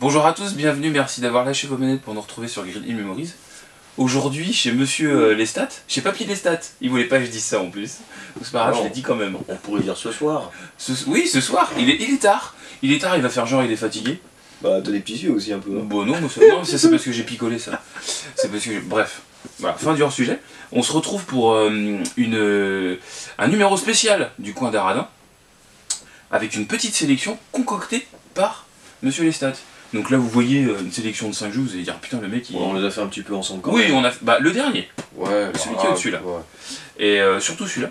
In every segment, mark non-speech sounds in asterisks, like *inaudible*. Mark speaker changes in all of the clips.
Speaker 1: Bonjour à tous, bienvenue, merci d'avoir lâché vos manettes pour nous retrouver sur Grill In Memories. Aujourd'hui, chez monsieur euh, Lestat, chez Papy Lestat, il voulait pas que je dise ça en plus. Donc c'est pas grave, je l'ai dit quand même.
Speaker 2: On pourrait dire ce soir.
Speaker 1: Ce- oui, ce soir, il est, il est tard. Il est tard, il va faire genre il est fatigué.
Speaker 2: Bah, t'as des petits yeux aussi un peu. hein.
Speaker 1: Bon non, mais ça, non, ça, c'est parce que j'ai picolé ça. C'est parce que j'ai- bref, voilà, fin du hors sujet. On se retrouve pour euh, une, euh, un numéro spécial du coin d'Aradin avec une petite sélection concoctée par Monsieur Lestat. Donc là, vous voyez euh, une sélection de 5 jeux, vous allez dire putain le mec il.
Speaker 2: Ouais, on les a fait un petit peu ensemble quand
Speaker 1: oui,
Speaker 2: même.
Speaker 1: on a bah, le dernier
Speaker 2: Ouais,
Speaker 1: celui
Speaker 2: bah,
Speaker 1: qui est au-dessus, là.
Speaker 2: ouais.
Speaker 1: et euh, surtout celui-là.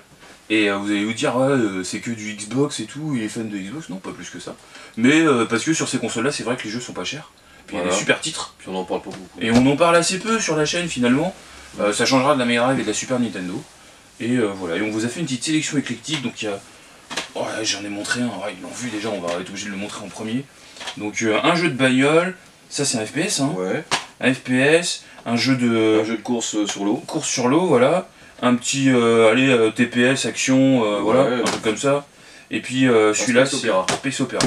Speaker 1: Et euh, vous allez vous dire ouais euh, c'est que du Xbox et tout, il est fan de Xbox, non pas plus que ça. Mais parce que sur ces consoles là, c'est vrai que les jeux sont pas chers. Puis il y a des super titres.
Speaker 2: Puis on en parle pas beaucoup.
Speaker 1: Et on en parle assez peu sur la chaîne finalement. Ça changera de la Mega Drive et de la Super Nintendo. Et voilà, et on vous a fait une petite sélection éclectique. Donc il y a. Oh j'en ai montré un, ouais, ils l'ont vu déjà, on va être obligé de le montrer en premier. Donc euh, un jeu de bagnole, ça c'est un FPS, hein.
Speaker 2: Ouais.
Speaker 1: Un FPS, un jeu de
Speaker 2: Un jeu de course euh, sur l'eau.
Speaker 1: course sur l'eau, voilà. Un petit euh, allez, TPS, action, euh, voilà,
Speaker 2: Ouais.
Speaker 1: un truc comme ça. Et puis celui-là, c'est. Space Opera.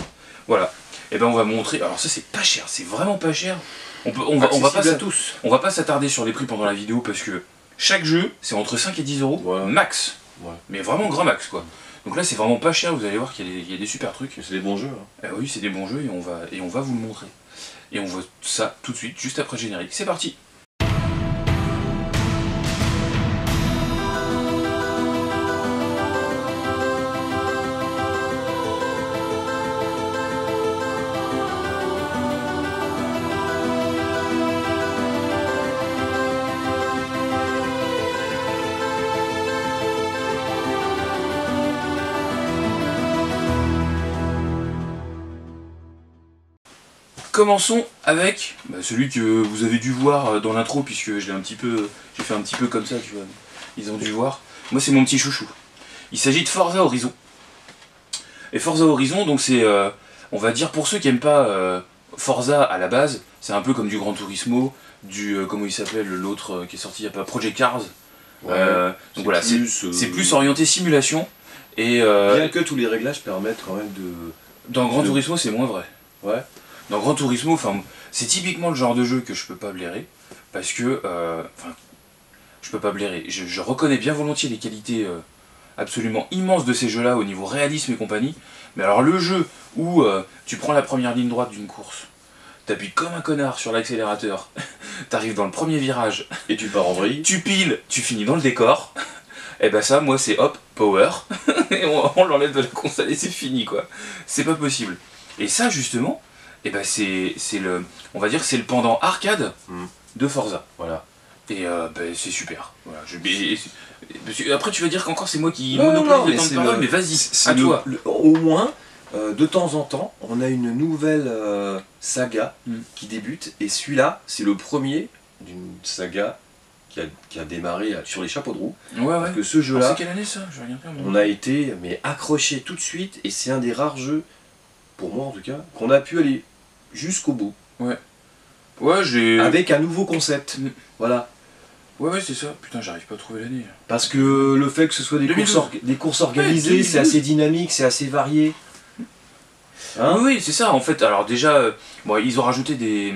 Speaker 1: Voilà. Et ben on va montrer. Alors ça c'est pas cher, c'est vraiment pas cher. On, peut, on, va, on, va pas
Speaker 2: à tous.
Speaker 1: on va pas s'attarder sur les prix pendant la vidéo parce que chaque jeu c'est entre 5 et 10 euros max.
Speaker 2: Ouais.
Speaker 1: Mais vraiment grand max quoi. Donc là c'est vraiment pas cher, vous allez voir qu'il y, a des- il y a des super trucs.
Speaker 2: C'est des bons jeux. hein.
Speaker 1: Ah oui c'est des bons jeux et on va, et on va vous le montrer. Et on voit ça tout de suite, juste après le générique. C'est parti Commençons avec bah, celui que vous avez dû voir euh, dans l'intro puisque je l'ai un petit peu, j'ai fait un petit peu comme ça, tu vois. Ils ont dû voir. Moi, c'est mon petit chouchou. Il s'agit de Forza Horizon. Et Forza Horizon, donc c'est, euh, on va dire pour ceux qui aiment pas euh, Forza à la base, c'est un peu comme du Gran Turismo, du euh, comment il s'appelle l'autre qui est sorti il y a pas Project Cars. Donc voilà, c'est plus orienté simulation. Et
Speaker 2: Bien que tous les réglages permettent quand même de.
Speaker 1: dans Gran
Speaker 2: de-
Speaker 1: Turismo, c'est moins vrai.
Speaker 2: Ouais.
Speaker 1: Dans Gran Turismo, enfin, c'est typiquement le genre de jeu que je peux pas blairer, parce que, euh, enfin, je peux pas blairer. Je, je reconnais bien volontiers les qualités euh, absolument immenses de ces jeux-là au niveau réalisme et compagnie, mais alors le jeu où euh, tu prends la première ligne droite d'une course, t'appuies comme un connard sur l'accélérateur, *laughs* t'arrives dans le premier virage,
Speaker 2: Et tu pars en vrille. *laughs*
Speaker 1: tu piles, tu finis dans le décor, *laughs* et ben ça, moi c'est hop, power, et on, on l'enlève de la console et c'est fini quoi. C'est pas possible. Et ça justement, et ben c'est c'est le, on va dire que c'est le pendant arcade
Speaker 2: Mm.
Speaker 1: de Forza.
Speaker 2: Voilà.
Speaker 1: Et euh, ben, c'est super. Voilà, je- et- et- parce que après tu vas dire qu'encore c'est moi qui
Speaker 2: Non,
Speaker 1: monopolise
Speaker 2: non,
Speaker 1: le
Speaker 2: mais
Speaker 1: temps de parole,
Speaker 2: le-
Speaker 1: mais vas-y, à
Speaker 2: le-
Speaker 1: toi.
Speaker 2: au moins, euh, de temps en temps, on a une nouvelle euh, saga
Speaker 1: Mm.
Speaker 2: qui débute. Et celui-là, c'est le premier d'une saga qui a, qui a démarré sur les chapeaux de roue.
Speaker 1: Ouais ouais.
Speaker 2: Parce que ce jeu-là, on a été mais accroché tout de suite. Et c'est un des rares jeux, pour moi en tout cas, qu'on a pu aller jusqu'au bout.
Speaker 1: Ouais j'ai.
Speaker 2: Avec un nouveau concept.
Speaker 1: Mm.
Speaker 2: Voilà.
Speaker 1: Ouais ouais c'est ça. Putain j'arrive pas à trouver l'année.
Speaker 2: Parce que le fait que ce soit des,
Speaker 1: 2012.
Speaker 2: courses, des courses organisées,
Speaker 1: 2012.
Speaker 2: c'est assez dynamique, c'est assez varié. Hein
Speaker 1: oui, oui, c'est ça. En fait, alors déjà, euh, bon, ils ont rajouté des,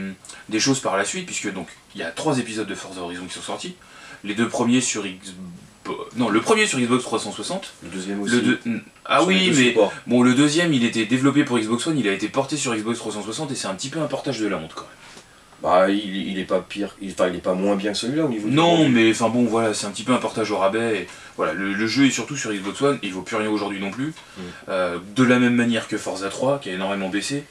Speaker 1: des choses par la suite, puisque donc il y a trois épisodes de Forza Horizon qui sont sortis. Les deux premiers sur Xbox. Non, le premier sur Xbox 360.
Speaker 2: Le deuxième aussi.
Speaker 1: Le deux... Ah
Speaker 2: Sur
Speaker 1: oui, mais
Speaker 2: supports.
Speaker 1: bon, le deuxième, il était développé pour Xbox One, il a été porté sur Xbox 360 et c'est un petit peu un portage de la honte quand même.
Speaker 2: Bah, il, il est pas pire, il, enfin, il est pas moins bien que celui-là au niveau du
Speaker 1: Non, mais enfin bon, voilà, c'est un petit peu un portage au rabais. Et, voilà, le, le jeu est surtout sur Xbox One, et il vaut plus rien aujourd'hui non plus.
Speaker 2: Mm.
Speaker 1: Euh, de la même manière que Forza 3, qui a énormément baissé.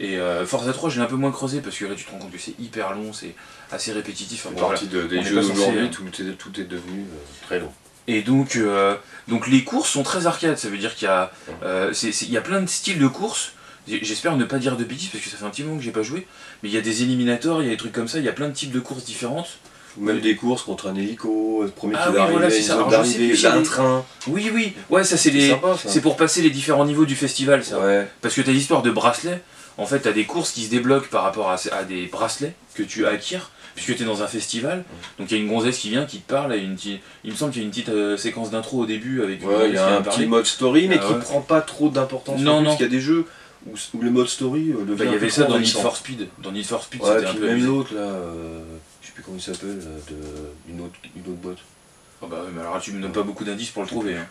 Speaker 1: Et euh, Forza 3, je l'ai un peu moins creusé parce que là, tu te rends compte que c'est hyper long, c'est assez répétitif. Enfin, bon,
Speaker 2: partie de- des jeux d'aujourd'hui,
Speaker 1: hein.
Speaker 2: tout, est- tout est devenu euh, très long.
Speaker 1: Et donc, euh, donc les courses sont très arcades, ça veut dire qu'il y a, euh, y a plein de styles de courses. J'espère ne pas dire de bêtises parce que ça fait un petit moment que j'ai pas joué. Mais il y a des éliminators, il y a des trucs comme ça, il y a plein de types de courses différentes.
Speaker 2: Ou même des courses contre un hélico, le premier
Speaker 1: Ah
Speaker 2: qui
Speaker 1: oui,
Speaker 2: va arriver,
Speaker 1: voilà,
Speaker 2: une d'arrivée, un train.
Speaker 1: Oui, oui, ouais, ça c'est les, c'est pour passer les différents niveaux du festival, ça.
Speaker 2: Ouais.
Speaker 1: Parce que t'as l'histoire de bracelets. En fait, t'as des courses qui se débloquent par rapport à, à des bracelets que tu acquiers, puisque t'es dans un festival. Donc il y a une gonzesse qui vient, qui te parle. Et une petite- il me semble qu'il y a une petite euh, séquence d'intro au début avec
Speaker 2: Ouais, il y a un petit mode story, mais
Speaker 1: Ah
Speaker 2: qui
Speaker 1: ouais.
Speaker 2: prend pas trop d'importance.
Speaker 1: Non,
Speaker 2: non. Parce qu'il y a des jeux Ou, ou le mode story euh,
Speaker 1: Bah, il y avait ça dans Need for Speed. Dans Need for Speed, c'était un peu
Speaker 2: même l'autre là, euh, sais plus comment il s'appelle, de- d'une autre, une autre boîte.
Speaker 1: Ah bah mais alors tu me donnes pas beaucoup d'indices pour le trouver. hein.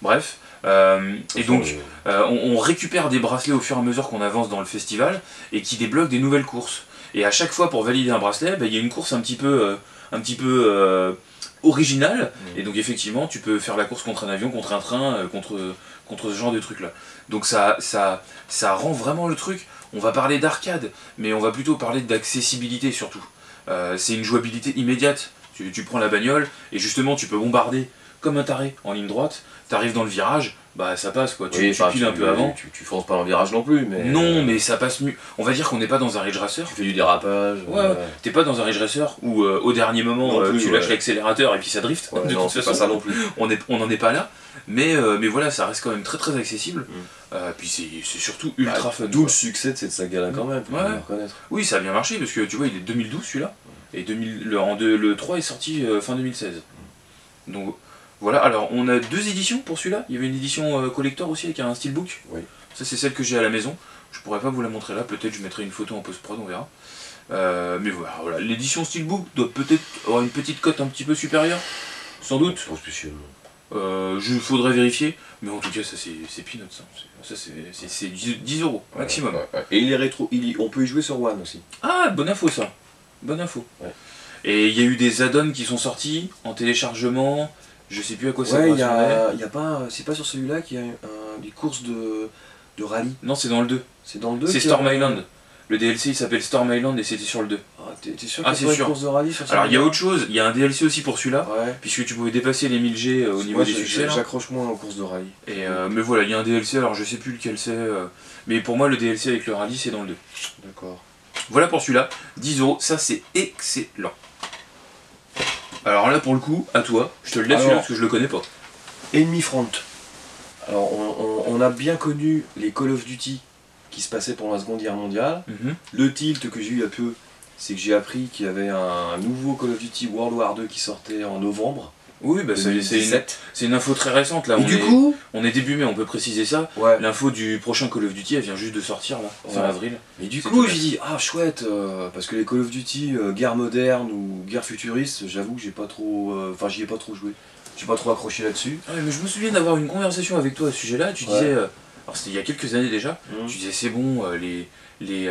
Speaker 1: Bref, euh, et donc
Speaker 2: euh,
Speaker 1: euh, on, on récupère des bracelets au fur et à mesure qu'on avance dans le festival et qui débloquent des nouvelles courses. Et à chaque fois, pour valider un bracelet, bah, il y a une course un petit peu, euh, un petit peu euh, originale.
Speaker 2: Mhm.
Speaker 1: Et donc effectivement, tu peux faire la course contre un avion, contre un train, euh, contre, contre ce genre de truc là. Donc ça, ça, ça rend vraiment le truc. On va parler d'arcade, mais on va plutôt parler d'accessibilité surtout. Euh, c'est une jouabilité immédiate. Tu, tu prends la bagnole et justement tu peux bombarder comme un taré en ligne droite. T'arrives dans le virage, bah ça passe quoi. Tu,
Speaker 2: oui,
Speaker 1: tu
Speaker 2: enfin,
Speaker 1: piles un peu avant.
Speaker 2: Tu, tu fonces pas le virage non plus, mais.
Speaker 1: Non, mais ça passe mieux. On va dire qu'on n'est pas dans un Ridge Racer.
Speaker 2: Tu fais du dérapage.
Speaker 1: Ouais,
Speaker 2: euh,
Speaker 1: T'es pas dans un Ridge Racer où euh, au dernier moment euh,
Speaker 2: plus,
Speaker 1: tu
Speaker 2: ouais.
Speaker 1: lâches l'accélérateur et puis ça drift.
Speaker 2: ouais,
Speaker 1: de
Speaker 2: non,
Speaker 1: toute
Speaker 2: c'est
Speaker 1: façon,
Speaker 2: pas ça non plus.
Speaker 1: on est- on n'en est pas là. Mais, euh, mais voilà, ça reste quand même très très accessible.
Speaker 2: Mm.
Speaker 1: Euh, puis c'est surtout ultra
Speaker 2: Bah,
Speaker 1: fun.
Speaker 2: D'où le succès de cette saga-là quand même, faut
Speaker 1: Ouais.
Speaker 2: le reconnaître.
Speaker 1: Oui, ça a bien marché parce que tu vois, il est 2012 celui-là. Et 2000, le, en le 3 est sorti euh, fin 2016. Donc voilà, alors on a deux éditions pour celui-là. Il y avait une édition euh, collector aussi avec un steelbook.
Speaker 2: Oui.
Speaker 1: Ça, c'est celle que j'ai à la maison. Je pourrais pas vous la montrer là, peut-être je mettrai une photo en post-prod, on verra. Euh, mais voilà, voilà. l'édition steelbook doit peut-être avoir une petite cote un petit peu supérieure, sans doute.
Speaker 2: Pas spécialement.
Speaker 1: Euh, je faudrait vérifier, mais en tout cas, ça c'est peanuts. hein. C'est- Ça c'est- c'est c'est 10 10 euros maximum.
Speaker 2: Ouais, ouais. Et il est rétro, il y- on peut y jouer sur One aussi.
Speaker 1: Ah, bonne info ça. Bonne info. Et il y a eu des add-ons qui sont sortis en téléchargement. Je sais plus à quoi ça
Speaker 2: Ouais, y a, il y a pas, c'est pas sur celui-là qu'il y a un- des courses de, de rallye.
Speaker 1: Non, c'est dans le 2.
Speaker 2: C'est dans le 2
Speaker 1: C'est Storm Island. Le DLC il s'appelle Storm Island et c'était sur le 2.
Speaker 2: Ah, t'es t'es sûr
Speaker 1: Ah,
Speaker 2: qu'il y
Speaker 1: c'est
Speaker 2: a une course de rallye sur
Speaker 1: Alors il y a autre chose, il y a un DLC aussi pour celui-là,
Speaker 2: Ouais.
Speaker 1: puisque tu pouvais dépasser les 1000 G euh, au niveau des succès. là.
Speaker 2: J'accroche moins aux courses de rallye.
Speaker 1: Et euh, mais voilà, il y a un DLC, alors je sais plus lequel c'est. euh, mais pour moi, le DLC avec le rallye, c'est dans le 2.
Speaker 2: D'accord.
Speaker 1: Voilà pour celui-là, 10 euros, ça c'est excellent. Alors là, pour le coup, à toi, je te le laisse
Speaker 2: Alors-
Speaker 1: celui-là parce que je le connais pas.
Speaker 2: Enemy Front. Alors, on, on- on a bien connu les Call of Duty qui se passaient pendant la Seconde Guerre mondiale.
Speaker 1: Mhm.
Speaker 2: Le tilt que j'ai eu il y a peu, c'est que j'ai appris qu'il y avait un nouveau Call of Duty World War 2 qui sortait en novembre
Speaker 1: Oui, bah c'est une,
Speaker 2: 2017.
Speaker 1: c'est une info très récente là.
Speaker 2: Et
Speaker 1: on,
Speaker 2: du
Speaker 1: est,
Speaker 2: coup,
Speaker 1: on est début mai, on peut préciser ça.
Speaker 2: ouais.
Speaker 1: L'info du prochain Call of Duty, elle vient juste de sortir là, fin
Speaker 2: Ouais.
Speaker 1: avril.
Speaker 2: Et du coup, j'ai dit ah chouette euh, parce que les Call of Duty euh, guerre moderne ou guerre futuriste, j'avoue que j'ai pas trop, euh, enfin j'y ai pas trop joué. J'ai pas trop accroché là-dessus.
Speaker 1: Ah mais je me souviens d'avoir une conversation avec toi à ce sujet-là. Tu
Speaker 2: Ouais.
Speaker 1: disais, euh, alors c'était il y a quelques années déjà,
Speaker 2: Mmh.
Speaker 1: tu disais c'est bon, les, les,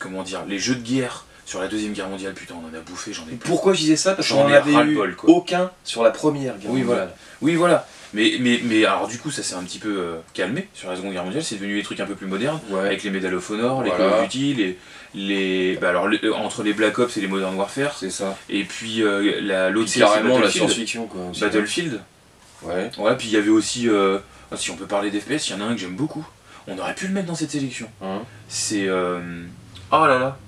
Speaker 1: comment dire, les jeux de guerre sur la deuxième guerre mondiale, putain, on en a bouffé, j'en ai plus.
Speaker 2: Pourquoi je disais ça Parce
Speaker 1: J'en
Speaker 2: qu'on
Speaker 1: ai
Speaker 2: avait eu
Speaker 1: quoi.
Speaker 2: aucun sur la première guerre
Speaker 1: Oui,
Speaker 2: mondiale.
Speaker 1: Oui, voilà. Mais, mais, mais alors du coup, ça s'est un petit peu euh, calmé sur la seconde guerre mondiale. C'est devenu des trucs un peu plus modernes.
Speaker 2: Ouais.
Speaker 1: Avec les Medal of Honor, les
Speaker 2: Voilà.
Speaker 1: Call of Duty, les, les, bah alors, le- entre les Black Ops et les Modern Warfare,
Speaker 2: C'est ça.
Speaker 1: et puis euh, la- l'autre c'est
Speaker 2: carrément la science-fiction quoi. aussi.
Speaker 1: Battlefield.
Speaker 2: Ouais.
Speaker 1: Ouais, puis il y avait aussi, euh, ah, si on peut parler d'FPS, il y en a un que j'aime beaucoup. On aurait pu le mettre dans cette sélection.
Speaker 2: Hein
Speaker 1: C'est. Euh... Oh là là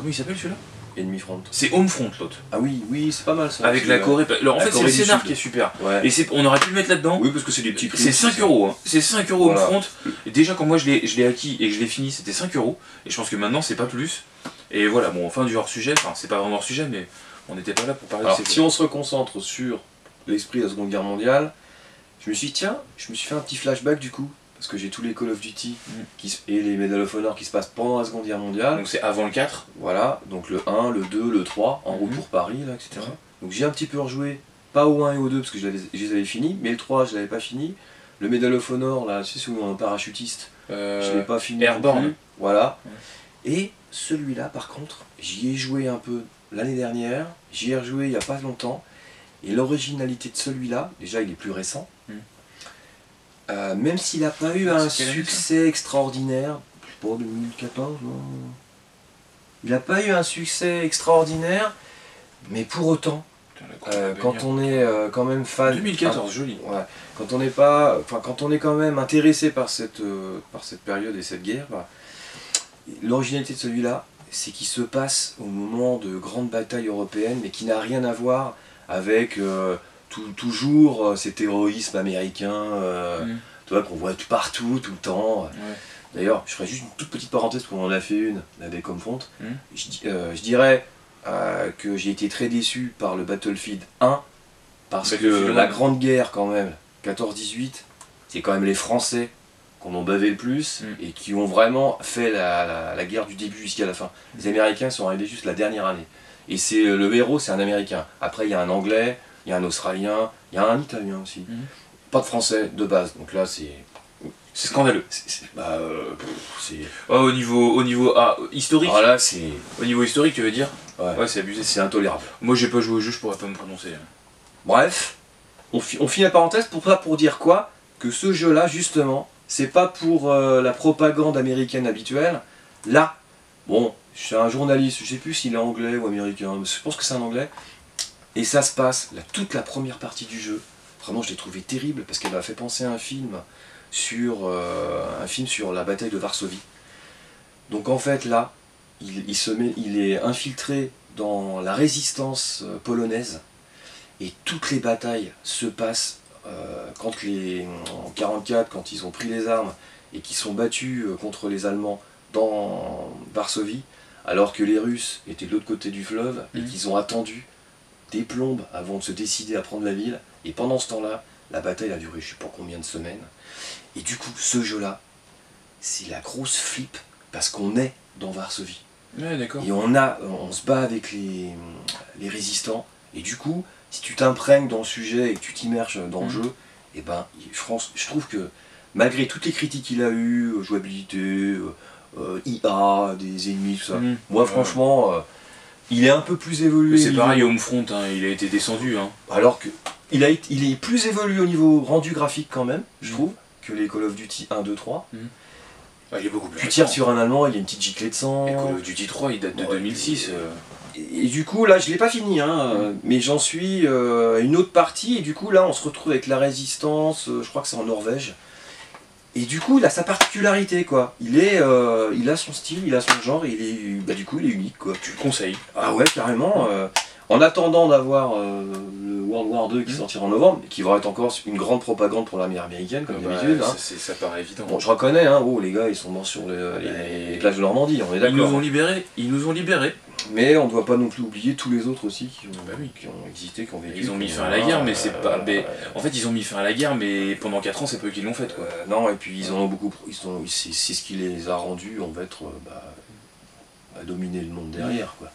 Speaker 1: Comment il s'appelle celui-là?
Speaker 2: Enemy Front.
Speaker 1: C'est Homefront l'autre.
Speaker 2: Ah oui, oui, c'est pas mal ça.
Speaker 1: Avec la. Corée. Alors, en
Speaker 2: La
Speaker 1: fait, c'est le scénar qui est super.
Speaker 2: Ouais.
Speaker 1: Et c'est, on aurait pu le mettre là-dedans.
Speaker 2: Oui, parce que c'est des petits prix.
Speaker 1: C'est 5 euros, hein. c'est 5 euros
Speaker 2: Voilà.
Speaker 1: Homefront. Et déjà, quand moi je l'ai, je l'ai acquis et que je l'ai fini, c'était 5 euros. Et je pense que maintenant, c'est pas plus. Et voilà, bon, enfin, du hors-sujet, enfin, c'est pas vraiment hors-sujet, mais on n'était pas là pour parler
Speaker 2: Alors,
Speaker 1: de ces
Speaker 2: si on se reconcentre sur l'esprit de la Seconde Guerre mondiale, je me suis dit, tiens, je me suis fait un petit flashback du coup, parce que j'ai tous les Call of Duty
Speaker 1: Mm.
Speaker 2: qui se- et les Medal of Honor qui se passent pendant la Seconde Guerre mondiale.
Speaker 1: Donc, c'est avant le 4.
Speaker 2: Voilà, donc le 1, le 2, le 3, en route
Speaker 1: Mhm.
Speaker 2: pour Paris, là, etc.
Speaker 1: Ouais.
Speaker 2: Donc j'ai un petit peu rejoué, pas au 1 et au 2 parce que je, les avais finis, mais le 3 je l'avais pas fini. Le Medal of Honor, là, tu sais, où un parachutiste,
Speaker 1: Euh,
Speaker 2: je l'ai pas fini.
Speaker 1: Airborne.
Speaker 2: Voilà. Et celui-là, par contre, j'y ai joué un peu l'année dernière, j'y ai rejoué il y a pas longtemps, et l'originalité de celui-là, déjà il est plus récent. Euh, même s'il n'a pas eu un succès extraordinaire, je sais pas, 2014, non Il n'a pas eu un succès extraordinaire, mais pour autant,
Speaker 1: Putain,
Speaker 2: euh, quand on est euh, quand même fan.
Speaker 1: 2014, joli.
Speaker 2: Ouais, quand on n'est pas, enfin quand on est quand même intéressé par cette, euh, par cette période et cette guerre, bah, l'originalité de celui-là, c'est qu'il se passe au moment de grandes batailles européennes, mais qui n'a rien à voir avec euh, tout- toujours euh, cet héroïsme américain, euh,
Speaker 1: Mm.
Speaker 2: tu vois, qu'on voit tout partout, tout le temps.
Speaker 1: Ouais.
Speaker 2: D'ailleurs, je ferai juste une toute petite parenthèse, parce qu'on en a fait une avec Homefront.
Speaker 1: Mm.
Speaker 2: Je, euh, je dirais que j'ai été très déçu par le Battlefield 1, parce que la
Speaker 1: 1.
Speaker 2: Grande Guerre, quand même, 14-18, c'est quand même les Français qu'on ont bavé le plus
Speaker 1: Mm.
Speaker 2: et qui ont vraiment fait la, la- la guerre du début jusqu'à la fin. Les Américains sont arrivés juste la dernière année. Et c'est le héros, c'est un Américain. Après, il y a un Anglais, il y a un Australien, il y a un Italien aussi.
Speaker 1: Mhm.
Speaker 2: Pas de Français de base. Donc là, c'est.
Speaker 1: C'est scandaleux.
Speaker 2: c'est- Bah, euh,
Speaker 1: au niveau, au niveau ah, historique,
Speaker 2: Ah là, c'est.
Speaker 1: au niveau historique, tu veux dire
Speaker 2: Ouais.
Speaker 1: Ouais, c'est abusé.
Speaker 2: C'est intolérable.
Speaker 1: Moi, j'ai pas joué au jeu, je pourrais pas me prononcer.
Speaker 2: Bref, on, fi- on finit la parenthèse pour ça pour dire quoi Que ce jeu-là, justement, c'est pas pour euh, la propagande américaine habituelle. Là, bon, je suis un journaliste, je sais plus s'il est anglais ou américain, mais je pense que c'est un anglais. Et ça se passe, toute la première partie du jeu, vraiment je l'ai trouvé terrible parce qu'elle m'a fait penser à un film sur euh, un film sur la bataille de Varsovie. Donc en fait là, il, il se met, il est infiltré dans la résistance euh, polonaise et toutes les batailles se passent euh, quand les en 44 quand ils ont pris les armes et qu'ils sont battus contre les Allemands dans Varsovie alors que les Russes étaient de l'autre côté du fleuve et
Speaker 1: Mhm.
Speaker 2: qu'ils ont attendu des plombes avant de se décider à prendre la ville et pendant ce temps-là la bataille a duré je sais pas combien de semaines et du coup ce jeu-là c'est la grosse flip parce qu'on est dans Varsovie
Speaker 1: Ouais,
Speaker 2: et on, a, on se bat avec les, les résistants. Et du coup, si tu t'imprègnes dans le sujet et que tu t'immerges dans le
Speaker 1: Mhm.
Speaker 2: jeu, et ben, il- je, pense- je trouve que malgré toutes les critiques qu'il a eues, euh, jouabilité, euh, euh, IA, des ennemis, tout ça,
Speaker 1: Mhm.
Speaker 2: moi
Speaker 1: Ouais.
Speaker 2: franchement, euh, il est un peu plus évolué.
Speaker 1: C'est pareil, Homefront, hein, il a été descendu. Hein.
Speaker 2: Alors que il, a, il est plus évolué au niveau rendu graphique quand même, je
Speaker 1: Mhm.
Speaker 2: trouve, que les Call of Duty 1, 2, 3.
Speaker 1: Ah, il est beaucoup plus
Speaker 2: Tu tires sur un Allemand, il y a une petite giclée de sang.
Speaker 1: Et Call of Duty 3, il date de
Speaker 2: Ouais,
Speaker 1: 2006.
Speaker 2: puis,
Speaker 1: euh.
Speaker 2: Et, et du coup, là, je l'ai pas fini, hein, euh, mais j'en suis euh, à une autre partie, et du coup, là, on se retrouve avec la résistance, euh, je crois que c'est en Norvège. Et du coup, il a sa particularité, quoi. Il, est, euh, il a son style, il a son genre, il est, bah, du coup, il est unique, quoi.
Speaker 1: Tu le conseilles.
Speaker 2: Ah ouais, carrément. euh, en attendant d'avoir euh, le World War 2 qui
Speaker 1: Mhm.
Speaker 2: sortira en novembre, qui va être encore une grande propagande pour l'armée américaine, comme
Speaker 1: Ah bah,
Speaker 2: d'habitude. hein.
Speaker 1: ça, paraît évident.
Speaker 2: Bon, je reconnais, hein, oh, les gars, ils sont morts sur le- les,
Speaker 1: Ouais.
Speaker 2: les plages de Normandie, on est
Speaker 1: ils nous
Speaker 2: d'accord.
Speaker 1: ont libérés. Ils nous ont libérés.
Speaker 2: Mais on ne doit pas non plus oublier tous les autres aussi qui ont,
Speaker 1: Bah oui.
Speaker 2: qui ont existé, qui ont vécu.
Speaker 1: Ils ont mis fin à la guerre, mais c'est pas-
Speaker 2: euh,
Speaker 1: mais- En fait, ils ont mis fin à la guerre, mais pendant 4 ans, c'est pas eux qui l'ont fait. Quoi.
Speaker 2: euh, non, et puis ils en ont beaucoup. Ils sont, c'est, ce qui les a rendus, on va être. euh, Bah, à dominer le monde derrière, quoi.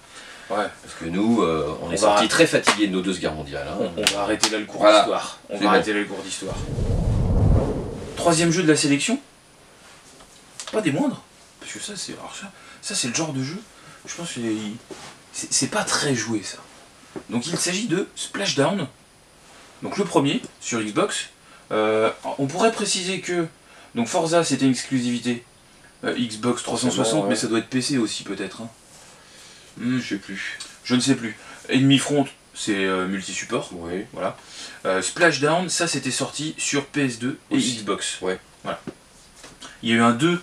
Speaker 1: Ouais.
Speaker 2: Parce que nous, euh, on,
Speaker 1: On
Speaker 2: est sortis très fatigués de nos deux guerres mondiales. hein.
Speaker 1: On, on va arrêter là le cours
Speaker 2: Voilà.
Speaker 1: d'histoire. On va
Speaker 2: bon.
Speaker 1: arrêter là le cours d'histoire. Troisième jeu de la sélection? Pas des moindres. Parce que ça, c'est. alors ça, ça, c'est le genre de jeu. Je pense que c'est pas très joué ça. Donc il s'agit de Splashdown. Donc le premier sur Xbox. Euh, on pourrait préciser que donc Forza c'était une exclusivité euh, Xbox 360,
Speaker 2: Forcément, ouais.
Speaker 1: mais ça doit être PC aussi peut-être. hein. Hmm,
Speaker 2: Je sais plus.
Speaker 1: je ne sais plus. Enemy Front c'est euh, multi-support.
Speaker 2: Oui.
Speaker 1: Voilà. Euh, Splashdown, ça c'était sorti sur PS2 et
Speaker 2: Aussi.
Speaker 1: Xbox.
Speaker 2: Ouais.
Speaker 1: Voilà. Il y a eu un 2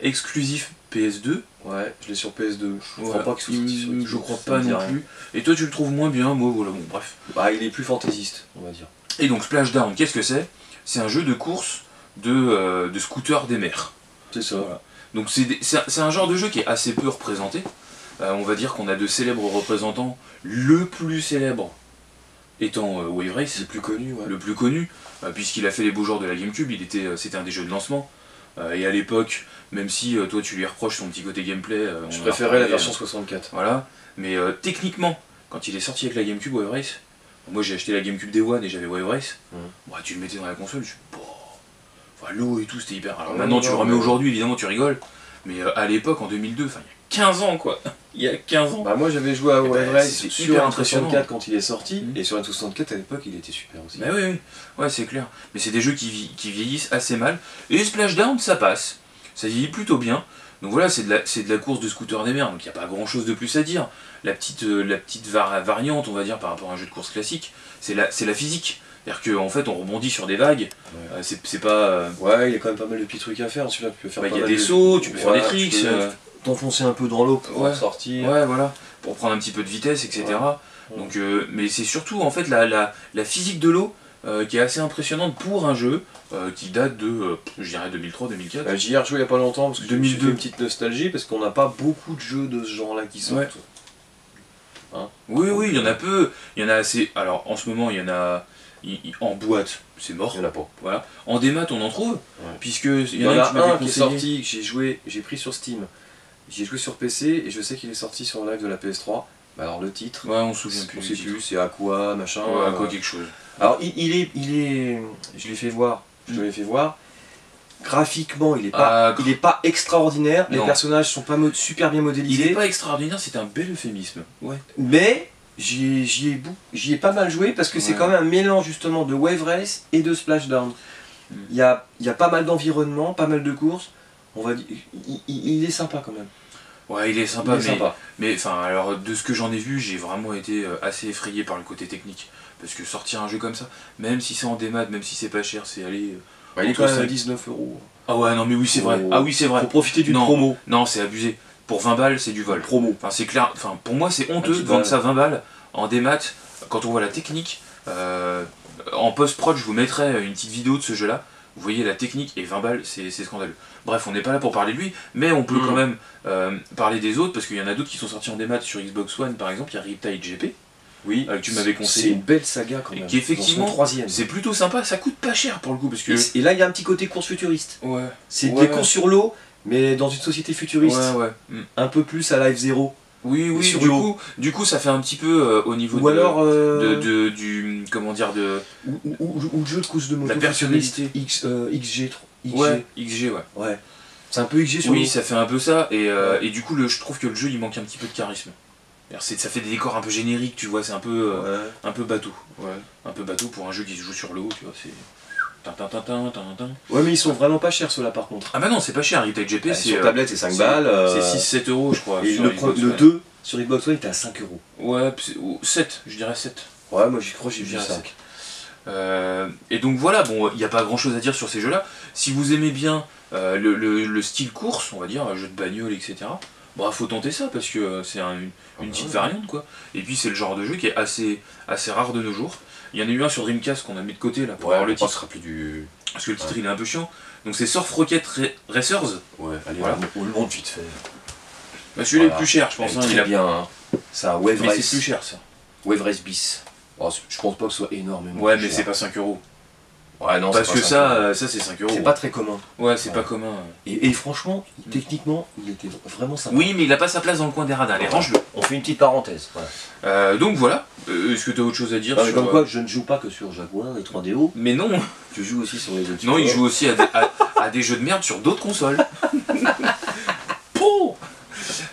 Speaker 1: exclusif PS2.
Speaker 2: Ouais, je l'ai sur PS2. Je
Speaker 1: Voilà.
Speaker 2: crois pas qu'il soit sur
Speaker 1: Je crois pas non
Speaker 2: rien.
Speaker 1: plus. Et toi tu le trouves moins bien, moi voilà, bon bref.
Speaker 2: Bah, il est plus fantaisiste, on va dire.
Speaker 1: Et donc Splashdown, qu'est-ce que c'est? C'est un jeu de course de, euh, de scooter des mers.
Speaker 2: C'est ça.
Speaker 1: Voilà. Donc c'est un- genre de jeu qui est assez peu représenté. Euh, on va dire qu'on a de célèbres représentants. Le plus célèbre étant euh, Wave Race.
Speaker 2: C'est plus connu, ouais.
Speaker 1: le plus connu, euh, puisqu'il a fait les beaux jours de la GameCube, était, c'était un des jeux de lancement. Euh, et à l'époque, même si euh, toi tu lui reproches son petit côté gameplay, euh,
Speaker 2: Je préférais la version
Speaker 1: euh,
Speaker 2: 64.
Speaker 1: voilà. Mais techniquement, quand il est sorti avec la GameCube Wave Race, moi j'ai acheté la GameCube Day One et j'avais Wave Race,
Speaker 2: Mhm.
Speaker 1: bah, tu le mettais dans la console, je bon, enfin, l'eau et tout, c'était hyper. Alors maintenant
Speaker 2: non,
Speaker 1: tu le remets aujourd'hui, évidemment tu rigoles, mais à l'époque en 2002, enfin il a 15 ans quoi, *laughs* il y a 15 ans.
Speaker 2: Bah moi j'avais joué à
Speaker 1: Eh ben,
Speaker 2: Race
Speaker 1: c'est
Speaker 2: sur un
Speaker 1: impressionnant.
Speaker 2: 64 quand il est sorti,
Speaker 1: Mhm.
Speaker 2: et sur un 64 à l'époque il était super aussi.
Speaker 1: Bah oui, oui, ouais, c'est clair. Mais c'est des jeux qui, vi- qui vieillissent assez mal. Et Splashdown, ça passe. Ça vieillit plutôt bien. Donc voilà, c'est de, la, c'est de la course de scooter des mers, donc il n'y a pas grand chose de plus à dire. La petite, euh, la petite var- variante, on va dire, par rapport à un jeu de course classique, c'est la, physique. C'est-à-dire qu'en fait, on rebondit sur des vagues.
Speaker 2: Ouais.
Speaker 1: Euh, c'est, pas. euh,
Speaker 2: Ouais, il y a quand même pas mal de petits trucs à faire. Celui-là, tu peux faire
Speaker 1: bah, Il y a des
Speaker 2: de-
Speaker 1: sauts, tu peux faire des tricks.
Speaker 2: tu peux
Speaker 1: euh,
Speaker 2: T'enfoncer un peu dans l'eau pour
Speaker 1: Ouais.
Speaker 2: sortir.
Speaker 1: Ouais, voilà, pour prendre un petit peu de vitesse, etc.
Speaker 2: Ouais.
Speaker 1: Donc, euh, mais c'est surtout en fait la, la, la physique de l'eau euh, qui est assez impressionnante pour un jeu euh, qui date de, je dirais, 2003-2004.
Speaker 2: Bah, J'y ai rejoué il y a pas longtemps parce que
Speaker 1: 2002.
Speaker 2: j'ai fait une petite nostalgie parce qu'on n'a pas beaucoup de jeux de ce genre-là qui sortent.
Speaker 1: Ouais. Oui, oui, il y en a peu. Il y en a assez. Alors, en ce moment, il y en a. en boîte, c'est mort.
Speaker 2: Il y en a pas.
Speaker 1: Voilà. En démat, on en trouve,
Speaker 2: Ouais.
Speaker 1: puisque il
Speaker 2: y en a un qui est sorti, que j'ai joué, j'ai pris sur Steam. J'ai joué sur PC et je sais qu'il est sorti sur le live de la PS3. Bah alors le titre,
Speaker 1: Ouais, on se souvient plus.
Speaker 2: on sait plus, c'est Aqua, machin.
Speaker 1: Ouais,
Speaker 2: euh,
Speaker 1: quoi quelque chose.
Speaker 2: Alors il, il est, il est, je l'ai fait voir, je te l'ai fait voir. Graphiquement, il est pas,
Speaker 1: Ah,
Speaker 2: il est pas extraordinaire. Les personnages sont pas super bien
Speaker 1: Il
Speaker 2: modélisés.
Speaker 1: est pas extraordinaire, c'est un bel euphémisme. Ouais.
Speaker 2: Mais j'y ai, ai, ai pas mal joué parce que c'est quand même un mélange justement de Wave Race et de Splashdown.
Speaker 1: Mm.
Speaker 2: Il y a, il y a pas mal d'environnements, pas mal de courses. On va dire, il, il- il est sympa quand même.
Speaker 1: Ouais, il est sympa,
Speaker 2: il est
Speaker 1: mais
Speaker 2: sympa.
Speaker 1: Mais enfin, alors de ce que j'en ai vu, j'ai vraiment été euh, assez effrayé par le côté technique. Parce que sortir un jeu comme ça, même si c'est en démat, même si c'est pas cher, c'est aller. euh,
Speaker 2: Bah, il est
Speaker 1: entre
Speaker 2: quand même à
Speaker 1: cinq-
Speaker 2: 19 euros.
Speaker 1: Ah ouais, non, mais oui, c'est vrai.
Speaker 2: Oh.
Speaker 1: Ah oui, c'est vrai.
Speaker 2: Faut profiter d'une promo.
Speaker 1: Non, c'est abusé. Pour 20 balles, c'est du vol.
Speaker 2: Promo.
Speaker 1: Enfin, c'est clair. Enfin, pour moi, c'est honteux de vendre ça 20 balles en démat. Quand on voit la technique, euh, en post-prod, je vous mettrai une petite vidéo de ce jeu-là. Vous voyez la technique et 20 balles, c'est c'est scandaleux. Bref, on n'est pas là pour parler de lui, mais on peut
Speaker 2: Mm.
Speaker 1: quand même euh, parler des autres parce qu'il y en a d'autres qui sont sortis en démat sur Xbox One, par exemple. Il y a Riptide GP,
Speaker 2: Oui.
Speaker 1: euh, que tu m'avais
Speaker 2: C'est
Speaker 1: conseillé.
Speaker 2: une belle saga quand même.
Speaker 1: qui, effectivement,
Speaker 2: troisième.
Speaker 1: C'est plutôt sympa, ça coûte pas cher pour le coup parce que.
Speaker 2: Et, et là, il y a un petit côté course futuriste.
Speaker 1: Ouais.
Speaker 2: C'est
Speaker 1: Ouais.
Speaker 2: des courses sur l'eau, mais dans une société futuriste.
Speaker 1: Ouais, ouais. Mm.
Speaker 2: Un peu plus à Life Zero.
Speaker 1: Oui, oui, du coup, du coup, ça fait un petit peu euh, au niveau
Speaker 2: Ou
Speaker 1: de,
Speaker 2: alors. euh,
Speaker 1: de, de- du. Comment dire, de.
Speaker 2: Ou, ou- ou- ou le jeu de course de moto.
Speaker 1: La personnalité.
Speaker 2: X, euh, XG. XG.
Speaker 1: Ouais, XG, ouais.
Speaker 2: Ouais. C'est un peu XG sur
Speaker 1: Oui, ça fait un peu ça, et, euh, et du coup, le, je trouve que le jeu il manque un petit peu de charisme. Ça fait des décors un peu génériques, tu vois, c'est un peu, euh,
Speaker 2: Ouais.
Speaker 1: un peu bateau.
Speaker 2: Ouais.
Speaker 1: Un peu bateau pour un jeu qui se joue sur l'eau, tu vois, c'est.
Speaker 2: Ouais, mais ils sont vraiment pas chers ceux-là par contre.
Speaker 1: Ah bah non, c'est pas cher, Retail GP,
Speaker 2: Ouais,
Speaker 1: c'est.
Speaker 2: sur
Speaker 1: euh,
Speaker 2: tablette, c'est 5
Speaker 1: c'est-
Speaker 2: balles. euh,
Speaker 1: C'est 6-7 euros, je crois.
Speaker 2: Et le,
Speaker 1: Xbox
Speaker 2: le
Speaker 1: One.
Speaker 2: 2 sur Xbox One, il était à 5 euros.
Speaker 1: Ouais, c'est- ou 7, je dirais 7.
Speaker 2: Ouais, moi j'y crois, j'ai
Speaker 1: Je
Speaker 2: vu
Speaker 1: dirais
Speaker 2: 5.
Speaker 1: Euh, et donc voilà, bon, il n'y a pas grand chose à dire sur ces jeux-là. Si vous aimez bien euh, le, le- le style course, on va dire, un jeu de bagnole, etc., bah faut tenter ça parce que c'est un- une, une petite
Speaker 2: ouais.
Speaker 1: variante quoi. Et puis c'est le genre de jeu qui est assez, assez rare de nos jours. Il y en a eu un sur Dreamcast qu'on a mis de côté là pour avoir le titre,
Speaker 2: plus du.
Speaker 1: parce que le titre il est un peu chiant. Donc c'est Surf Rocket Ra- Racers.
Speaker 2: Ouais, allez,
Speaker 1: Voilà.
Speaker 2: on, on le monte vite fait.
Speaker 1: Bah, Celui-là est plus cher, je pense. Hein,
Speaker 2: est
Speaker 1: il
Speaker 2: très
Speaker 1: a-
Speaker 2: bien, hein. C'est un Wave
Speaker 1: Mais
Speaker 2: Race.
Speaker 1: c'est plus cher ça.
Speaker 2: Wave Race bis. Oh, je pense pas que ce soit énormément.
Speaker 1: Ouais, mais c'est pas 5 euros.
Speaker 2: Ouais, non,
Speaker 1: Parce que ça,
Speaker 2: ça.
Speaker 1: euh, ça c'est 5 euros.
Speaker 2: C'est pas très commun.
Speaker 1: Ouais, c'est
Speaker 2: Ouais.
Speaker 1: pas commun.
Speaker 2: Et, et franchement, techniquement, il était vraiment sympa.
Speaker 1: Oui, mais il a pas sa place dans le coin des radars. Allez,
Speaker 2: Ouais.
Speaker 1: range-le.
Speaker 2: On fait une petite parenthèse. Voilà.
Speaker 1: Euh, donc voilà. Euh, Est-ce que tu as autre chose à dire
Speaker 2: mais
Speaker 1: sur,
Speaker 2: comme
Speaker 1: euh,
Speaker 2: quoi, je ne joue pas que sur Jaguar et 3DO.
Speaker 1: Mais non,
Speaker 2: Je joue aussi sur les autres.
Speaker 1: non, il joue aussi à des, à- à des jeux de merde sur d'autres consoles. *laughs*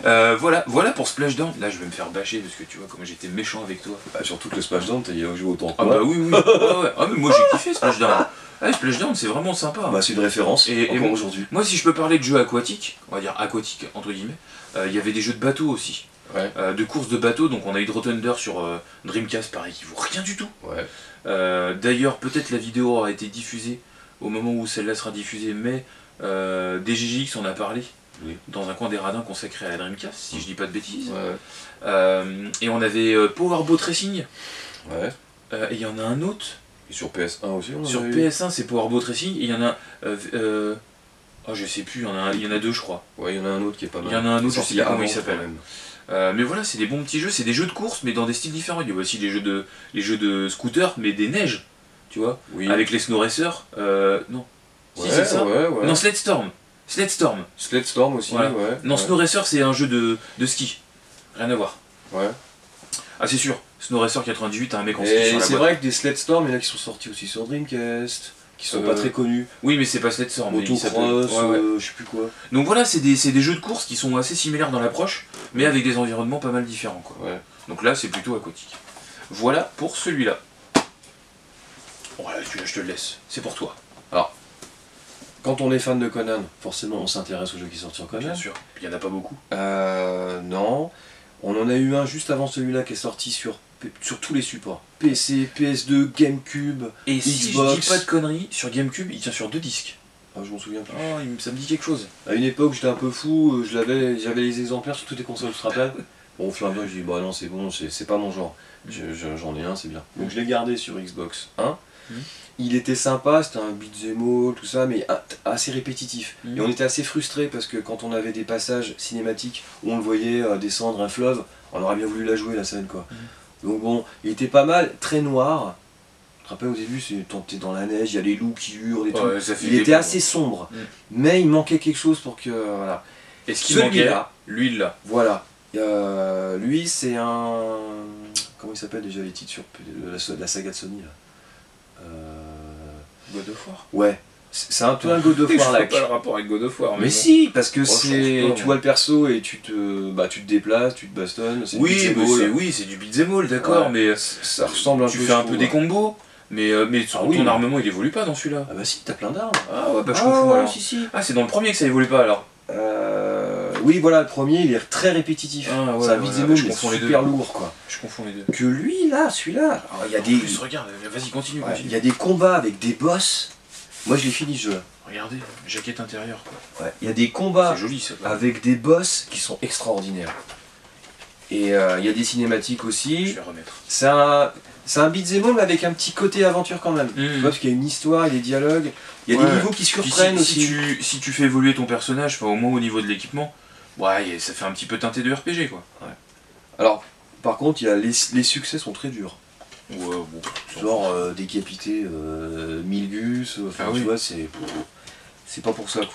Speaker 1: Euh, voilà, voilà pour Splashdown. Là, je vais me faire bâcher parce que tu vois comment j'étais méchant avec toi.
Speaker 2: Bah, surtout que le Splashdown, t'as joué autant que
Speaker 1: Ah bah oui, oui. *laughs* Ouais. Ah mais moi j'ai kiffé Splashdown. Ah, Splashdown, c'est vraiment sympa.
Speaker 2: Bah, c'est une référence.
Speaker 1: Et- et
Speaker 2: encore
Speaker 1: bon-
Speaker 2: aujourd'hui.
Speaker 1: Moi, si je peux parler de jeux aquatiques, on va dire aquatiques entre guillemets, euh, il y avait des jeux de bateau aussi.
Speaker 2: Ouais.
Speaker 1: Euh, de courses de bateau, donc on a Hydro Thunder sur euh, Dreamcast, pareil, qui vaut rien du tout.
Speaker 2: Ouais.
Speaker 1: Euh, D'ailleurs, peut-être la vidéo aura été diffusée au moment où celle-là sera diffusée, mais DGGX en a parlé
Speaker 2: Oui.
Speaker 1: dans un coin des radins consacré à la Dreamcast, si je dis pas de bêtises.
Speaker 2: Ouais.
Speaker 1: Euh, et on avait euh, Powerboat Racing,
Speaker 2: Ouais.
Speaker 1: euh, et il y en a un autre.
Speaker 2: Et sur PS1 aussi, on
Speaker 1: Sur
Speaker 2: avait eu
Speaker 1: PS1, c'est Powerboat Racing, et il y en a. Oh, je sais plus, il y en a, un- il y en a deux, je crois.
Speaker 2: Ouais, il y en a un autre qui est pas mal.
Speaker 1: Il y en a un autre, je sais pas comment il s'appelle. Euh, mais voilà, c'est des bons petits jeux, c'est des jeux de course, mais dans des styles différents. Il y a aussi les jeux de, les jeux de scooter, mais des neiges, tu vois,
Speaker 2: Oui.
Speaker 1: avec les snow racers. Euh, non, si c'est ça.
Speaker 2: Ouais, ouais.
Speaker 1: Non, Sled Storm. Sled Storm.
Speaker 2: Sled Storm aussi,
Speaker 1: Voilà.
Speaker 2: ouais.
Speaker 1: Non,
Speaker 2: ouais.
Speaker 1: Snow Racer, c'est un jeu de, de ski. Rien à voir.
Speaker 2: Ouais.
Speaker 1: Ah, c'est sûr. Snow Racer 98, t'as un mec en ski sur
Speaker 2: Et
Speaker 1: la
Speaker 2: c'est vrai que des Sled Storm, il y en a qui sont sortis aussi sur Dreamcast, qui sont
Speaker 1: Euh,
Speaker 2: pas très connus.
Speaker 1: Oui, mais c'est pas Sled Storm. mais il s'appelle-
Speaker 2: Motocross,
Speaker 1: Ouais,
Speaker 2: euh, je sais plus quoi.
Speaker 1: Donc voilà, c'est des, c'est des jeux de course qui sont assez similaires dans l'approche, mais avec des environnements pas mal différents. Quoi.
Speaker 2: Ouais.
Speaker 1: Donc là, c'est plutôt aquatique. Voilà pour celui-là. Ouais, celui-là, je te le laisse. C'est pour toi,
Speaker 2: Quand on est fan de Conan, forcément on s'intéresse aux jeux qui sortent sur Conan.
Speaker 1: bien sûr. Il y en a pas beaucoup.
Speaker 2: Euh, non. On en a eu un juste avant celui-là qui est sorti sur, sur tous les supports. PC, PS2, GameCube.
Speaker 1: Et si je dis pas de conneries, sur GameCube, il tient sur deux disques.
Speaker 2: Ah, je m'en souviens plus.
Speaker 1: Oh, ça me dit quelque chose.
Speaker 2: À une époque, j'étais un peu fou, euh, je l'avais, j'avais les exemplaires sur toutes les consoles, tu te Bon, au fur et à mesure, je dis, bah non, c'est bon, c'est pas mon genre. Je- je- J'en ai un, c'est bien. Donc je l'ai gardé sur Xbox 1.
Speaker 1: Mhm.
Speaker 2: Il était sympa, c'était un beat'em all, tout ça, mais assez répétitif.
Speaker 1: Mhm.
Speaker 2: Et on était assez frustrés parce que quand on avait des passages cinématiques où on le voyait euh, descendre un fleuve, on aurait bien voulu la jouer la scène quoi. Donc bon, il était pas mal, très noir, te rappelles au début, t'es dans la neige, il y a les loups qui hurlent et tout.
Speaker 1: Ouais, ça fait
Speaker 2: Il était
Speaker 1: bons.
Speaker 2: assez sombre,
Speaker 1: Mm.
Speaker 2: mais il manquait quelque chose pour que. Voilà.
Speaker 1: Et ce qui manquait,
Speaker 2: Celui-là,
Speaker 1: lui là.
Speaker 2: voilà. Euh, lui, c'est un. Comment il s'appelle déjà les titres sur de la, saga de Sony là? Euh,
Speaker 1: God of War.
Speaker 2: Ouais, c'est un peu un God of War like.
Speaker 1: pas le rapport avec God of War.
Speaker 2: Mais
Speaker 1: bon.
Speaker 2: si, parce que c'est. Tu vois le perso et tu te, bah, tu te déplaces, tu te bastonnes.
Speaker 1: Oui, c'est oui, c'est du beat'em all, d'accord,
Speaker 2: Ouais.
Speaker 1: mais
Speaker 2: Ça ressemble un
Speaker 1: tu
Speaker 2: peu.
Speaker 1: fais
Speaker 2: je
Speaker 1: un peu des
Speaker 2: ouais.
Speaker 1: combos, mais, euh, mais
Speaker 2: Ah
Speaker 1: ton
Speaker 2: oui.
Speaker 1: armement il évolue pas dans celui-là.
Speaker 2: Ah bah si, t'as plein d'armes.
Speaker 1: Ah ouais, bah je
Speaker 2: Ah
Speaker 1: confonds
Speaker 2: ouais,
Speaker 1: alors.
Speaker 2: si, si.
Speaker 1: Ah, c'est dans le premier que ça évolue pas alors.
Speaker 2: Euh, oui, voilà, le premier, il est très répétitif.
Speaker 1: Ah, ouais,
Speaker 2: c'est un
Speaker 1: ouais, je confonds les
Speaker 2: super lourd, quoi.
Speaker 1: Je confonds les deux.
Speaker 2: Que lui, là, celui-là, alors, il y a
Speaker 1: En
Speaker 2: des,
Speaker 1: plus, regarde, vas-y, continue,
Speaker 2: il y a des combats avec des boss. Moi, je l'ai fini ce jeu.
Speaker 1: Regardez, jaquette intérieure quoi.
Speaker 2: Il y a des combats
Speaker 1: joli ça.
Speaker 2: avec des boss qui sont extraordinaires. Et euh, il y a des cinématiques
Speaker 1: Je
Speaker 2: aussi.
Speaker 1: vais remettre.
Speaker 2: C'est un, c'est un beat'em mais avec un petit côté aventure quand même. Tu vois, parce qu'il y a une histoire, il y a des dialogues, il y a
Speaker 1: Ouais.
Speaker 2: des niveaux qui surprennent
Speaker 1: si,
Speaker 2: aussi.
Speaker 1: si tu, si tu fais évoluer ton personnage, enfin, au moins au niveau de l'équipement, ouais, ça fait un petit peu teinté de RPG quoi.
Speaker 2: Alors, par contre, y a les, les succès sont très durs.
Speaker 1: Ouais, bon.
Speaker 2: Genre euh, décapiter euh, Milgus, euh, enfin
Speaker 1: Ah
Speaker 2: tu
Speaker 1: oui.
Speaker 2: vois, c'est c'est pas pour ça
Speaker 1: ça.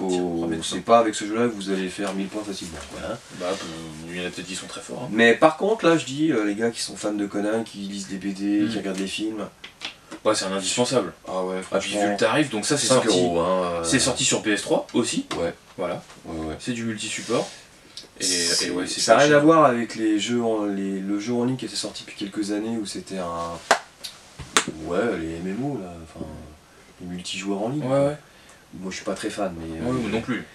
Speaker 2: C'est pas avec ce jeu-là que vous allez faire 1000 points facilement. hein.
Speaker 1: Bah, il y en a peut-être qui sont très forts. hein.
Speaker 2: Mais par contre, là, je dis, euh, les gars qui sont fans de Conan, qui lisent des BD,
Speaker 1: Mm.
Speaker 2: qui regardent des films.
Speaker 1: Ouais, c'est un indispensable.
Speaker 2: Ah ouais,
Speaker 1: Ah, puis vu le tarif, donc ça c'est
Speaker 2: 5
Speaker 1: sorti.
Speaker 2: euros. Hein,
Speaker 1: C'est sorti sur PS3 aussi.
Speaker 2: Ouais.
Speaker 1: Voilà.
Speaker 2: Ouais, ouais.
Speaker 1: C'est du multi-support. Et, ouais,
Speaker 2: ça n'a rien à voir avec les jeux en, les, le jeu en ligne qui était sorti depuis quelques années où c'était un. Ouais, les MMO là, enfin. Les multijoueurs en ligne.
Speaker 1: Ouais, ouais.
Speaker 2: Moi je suis pas très fan, mais.
Speaker 1: Ouais,
Speaker 2: euh,
Speaker 1: non plus.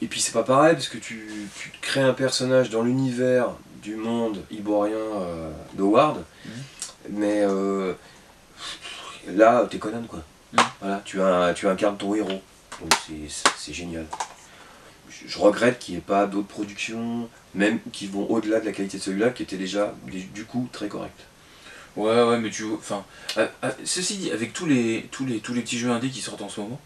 Speaker 2: Et puis c'est pas pareil parce que tu, crées un personnage dans l'univers du monde iborien euh, d'Howard,
Speaker 1: Mhm.
Speaker 2: mais euh, là t'es Conan quoi.
Speaker 1: Mhm.
Speaker 2: Voilà, tu, as, tu incarnes ton héros, donc c'est génial. Je, regrette qu'il n'y ait pas d'autres productions, même qui vont au-delà de la qualité de celui-là, qui était déjà du coup très correct.
Speaker 1: Ouais, ouais, mais tu vois. Enfin, ah, ah, ceci dit, avec tous les, tous, les, tous les petits jeux indés qui sortent en ce moment,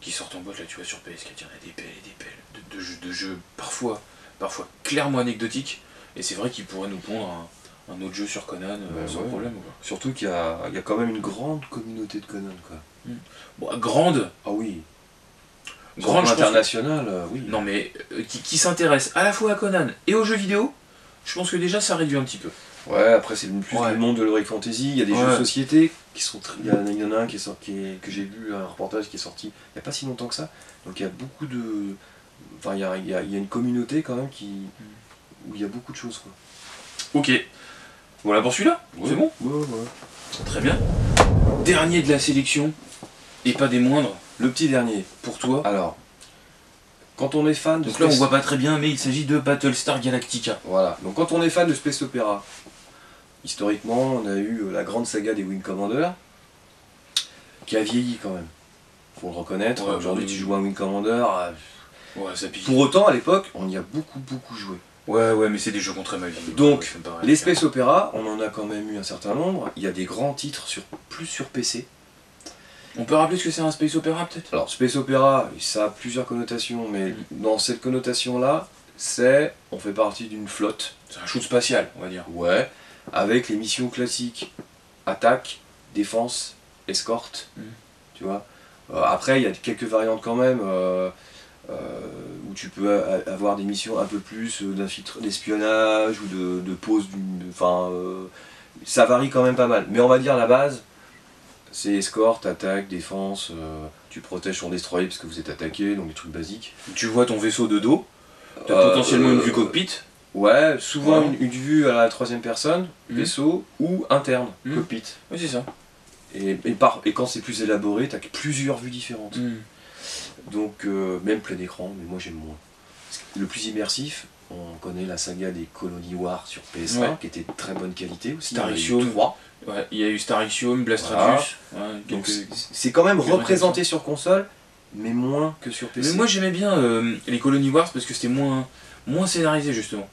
Speaker 1: qui sortent en boîte là, tu vois, sur PS4, il y en a des pelles et des pelles de, de jeux, de jeux parfois, parfois clairement anecdotiques. Et c'est vrai qu'ils pourraient nous pondre un, un autre jeu sur Conan euh,
Speaker 2: Ouais,
Speaker 1: sans
Speaker 2: ouais.
Speaker 1: problème. Quoi.
Speaker 2: Surtout qu'il y a, il y a quand même une grande communauté de Conan quoi.
Speaker 1: Bon, grande,
Speaker 2: Ah oui,
Speaker 1: grande, je pense que-
Speaker 2: euh, oui.
Speaker 1: Non, mais euh, qui, qui s'intéresse à la fois à Conan et aux jeux vidéo, je pense que déjà ça réduit un petit peu.
Speaker 2: Ouais, après c'est le plus
Speaker 1: Ouais.
Speaker 2: le monde de l'Heroic Fantasy, il y a des
Speaker 1: Ouais.
Speaker 2: jeux de société qui sont très... il, y en a, il y en a un qui est sorti, qui est- que j'ai vu, un reportage qui est sorti il n'y a pas si longtemps que ça. Donc il y a beaucoup de... Enfin il y a, il y a- il y a une communauté quand même qui... où il y a beaucoup de choses quoi.
Speaker 1: Ok. Voilà pour celui-là, c'est bon
Speaker 2: Ouais, ouais.
Speaker 1: Très bien. Dernier de la sélection, et pas des moindres,
Speaker 2: Le petit dernier.
Speaker 1: pour toi.
Speaker 2: Alors, quand on est fan de
Speaker 1: Donc là on
Speaker 2: Space-
Speaker 1: voit pas très bien, mais il s'agit de Battlestar Galactica.
Speaker 2: Voilà, donc quand on est fan de Space Opera, historiquement on a eu euh, la grande saga des Wing Commander, qui a vieilli quand même. Faut le reconnaître,
Speaker 1: Ouais,
Speaker 2: aujourd'hui
Speaker 1: oui,
Speaker 2: tu joues à un Wing Commander, euh,
Speaker 1: Ouais, ça pique.
Speaker 2: Pour autant, à l'époque, on y a beaucoup, beaucoup joué.
Speaker 1: Ouais, ouais, mais c'est des jeux contre ma vie.
Speaker 2: Donc,
Speaker 1: Ouais,
Speaker 2: Les. Space Opera, on en a quand même eu un certain nombre. Il y a des grands titres, sur, plus sur PC.
Speaker 1: On peut rappeler ce que c'est un Space Opera peut-être?
Speaker 2: Alors, Space Opera, ça a plusieurs connotations, mais
Speaker 1: Mm.
Speaker 2: dans cette connotation-là, c'est on fait partie d'une flotte,
Speaker 1: C'est un shoot spatial, on va dire.
Speaker 2: ouais, avec les missions classiques attaque, défense, escorte,
Speaker 1: Mm.
Speaker 2: tu vois? Euh, après, il y a quelques variantes quand même. euh, euh, où tu peux avoir des missions un peu plus d'espionnage ou de, de pose d'une. Enfin, ça varie quand même pas mal. Mais on va dire la base, c'est escorte, attaque, défense. euh, tu protèges ton destroyer parce que vous êtes attaqué, donc des trucs basiques.
Speaker 1: Tu vois ton vaisseau de dos, t'as
Speaker 2: Euh,
Speaker 1: potentiellement une vue cockpit.
Speaker 2: Ouais, souvent
Speaker 1: Ouais.
Speaker 2: Une, une vue à la troisième personne,
Speaker 1: Mhm.
Speaker 2: vaisseau, ou interne,
Speaker 1: Mhm.
Speaker 2: cockpit.
Speaker 1: Oui, c'est ça.
Speaker 2: Et, et, par, et quand c'est plus élaboré, t'as plusieurs vues différentes. Donc, euh, même plein écran, mais moi j'aime moins. Le plus immersif, on connaît la saga des Colony War sur PS1,
Speaker 1: Ouais.
Speaker 2: qui était de très bonne qualité aussi.
Speaker 1: Star
Speaker 2: Il y a eu
Speaker 1: Axiom.
Speaker 2: trois.
Speaker 1: Ouais, il y a eu Star Axiom, Blast
Speaker 2: Voilà. Donc c'est- quand même représenté sur console, mais moins que sur PC.
Speaker 1: Mais moi j'aimais bien euh, les Colony Wars parce que c'était moins, moins scénarisé justement.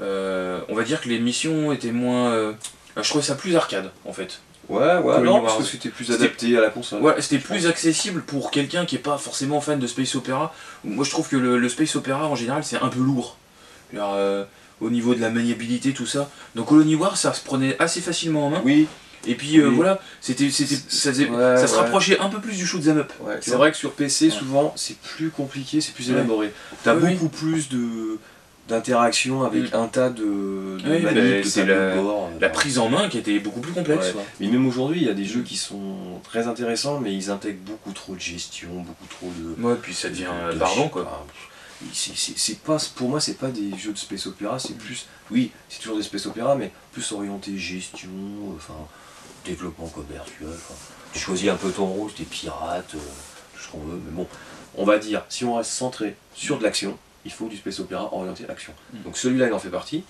Speaker 1: Euh, on va dire que les missions étaient moins. euh, je trouvais ça plus arcade en fait.
Speaker 2: ouais, ouais, non, parce
Speaker 1: Wars.
Speaker 2: que c'était plus adapté à la console.
Speaker 1: Ouais, c'était plus accessible pour quelqu'un qui est pas forcément fan de Space Opera. Moi je trouve que le, le Space Opera en général c'est un peu lourd. Alors, euh, au niveau de la maniabilité, tout ça. Donc Colony Wars ça se prenait assez facilement en main.
Speaker 2: Oui,
Speaker 1: Et puis euh,
Speaker 2: Oui.
Speaker 1: voilà, c'était, c'était, ça, faisait-
Speaker 2: Ouais,
Speaker 1: ça se
Speaker 2: ouais.
Speaker 1: rapprochait un peu plus du shoot 'em up.
Speaker 2: Ouais, c'est vrai que sur PC, souvent, c'est plus compliqué, c'est plus élaboré. T'as beaucoup plus de d'interaction avec
Speaker 1: Mm.
Speaker 2: un tas de, de
Speaker 1: Oui, bah, c'est la-
Speaker 2: de bord,
Speaker 1: La
Speaker 2: euh,
Speaker 1: prise en main qui était beaucoup plus complexe.
Speaker 2: Ouais. Mais même aujourd'hui, il y a des jeux qui sont très intéressants, mais ils intègrent beaucoup trop de gestion, beaucoup trop de.
Speaker 1: Ouais, puis ça devient
Speaker 2: de- de
Speaker 1: barbant quoi.
Speaker 2: C'est- pas, pour moi, c'est pas des jeux de space opéra, c'est plus. Oui, c'est toujours des space opéra, mais plus orienté gestion, enfin, développement commercial. enfin, tu choisis un peu ton rôle, t'es pirate, euh, tout ce qu'on veut, mais bon, on va dire, si on reste centré sur de l'action, il faut du space opéra orienté action.
Speaker 1: Mm.
Speaker 2: Donc celui-là, il en fait partie.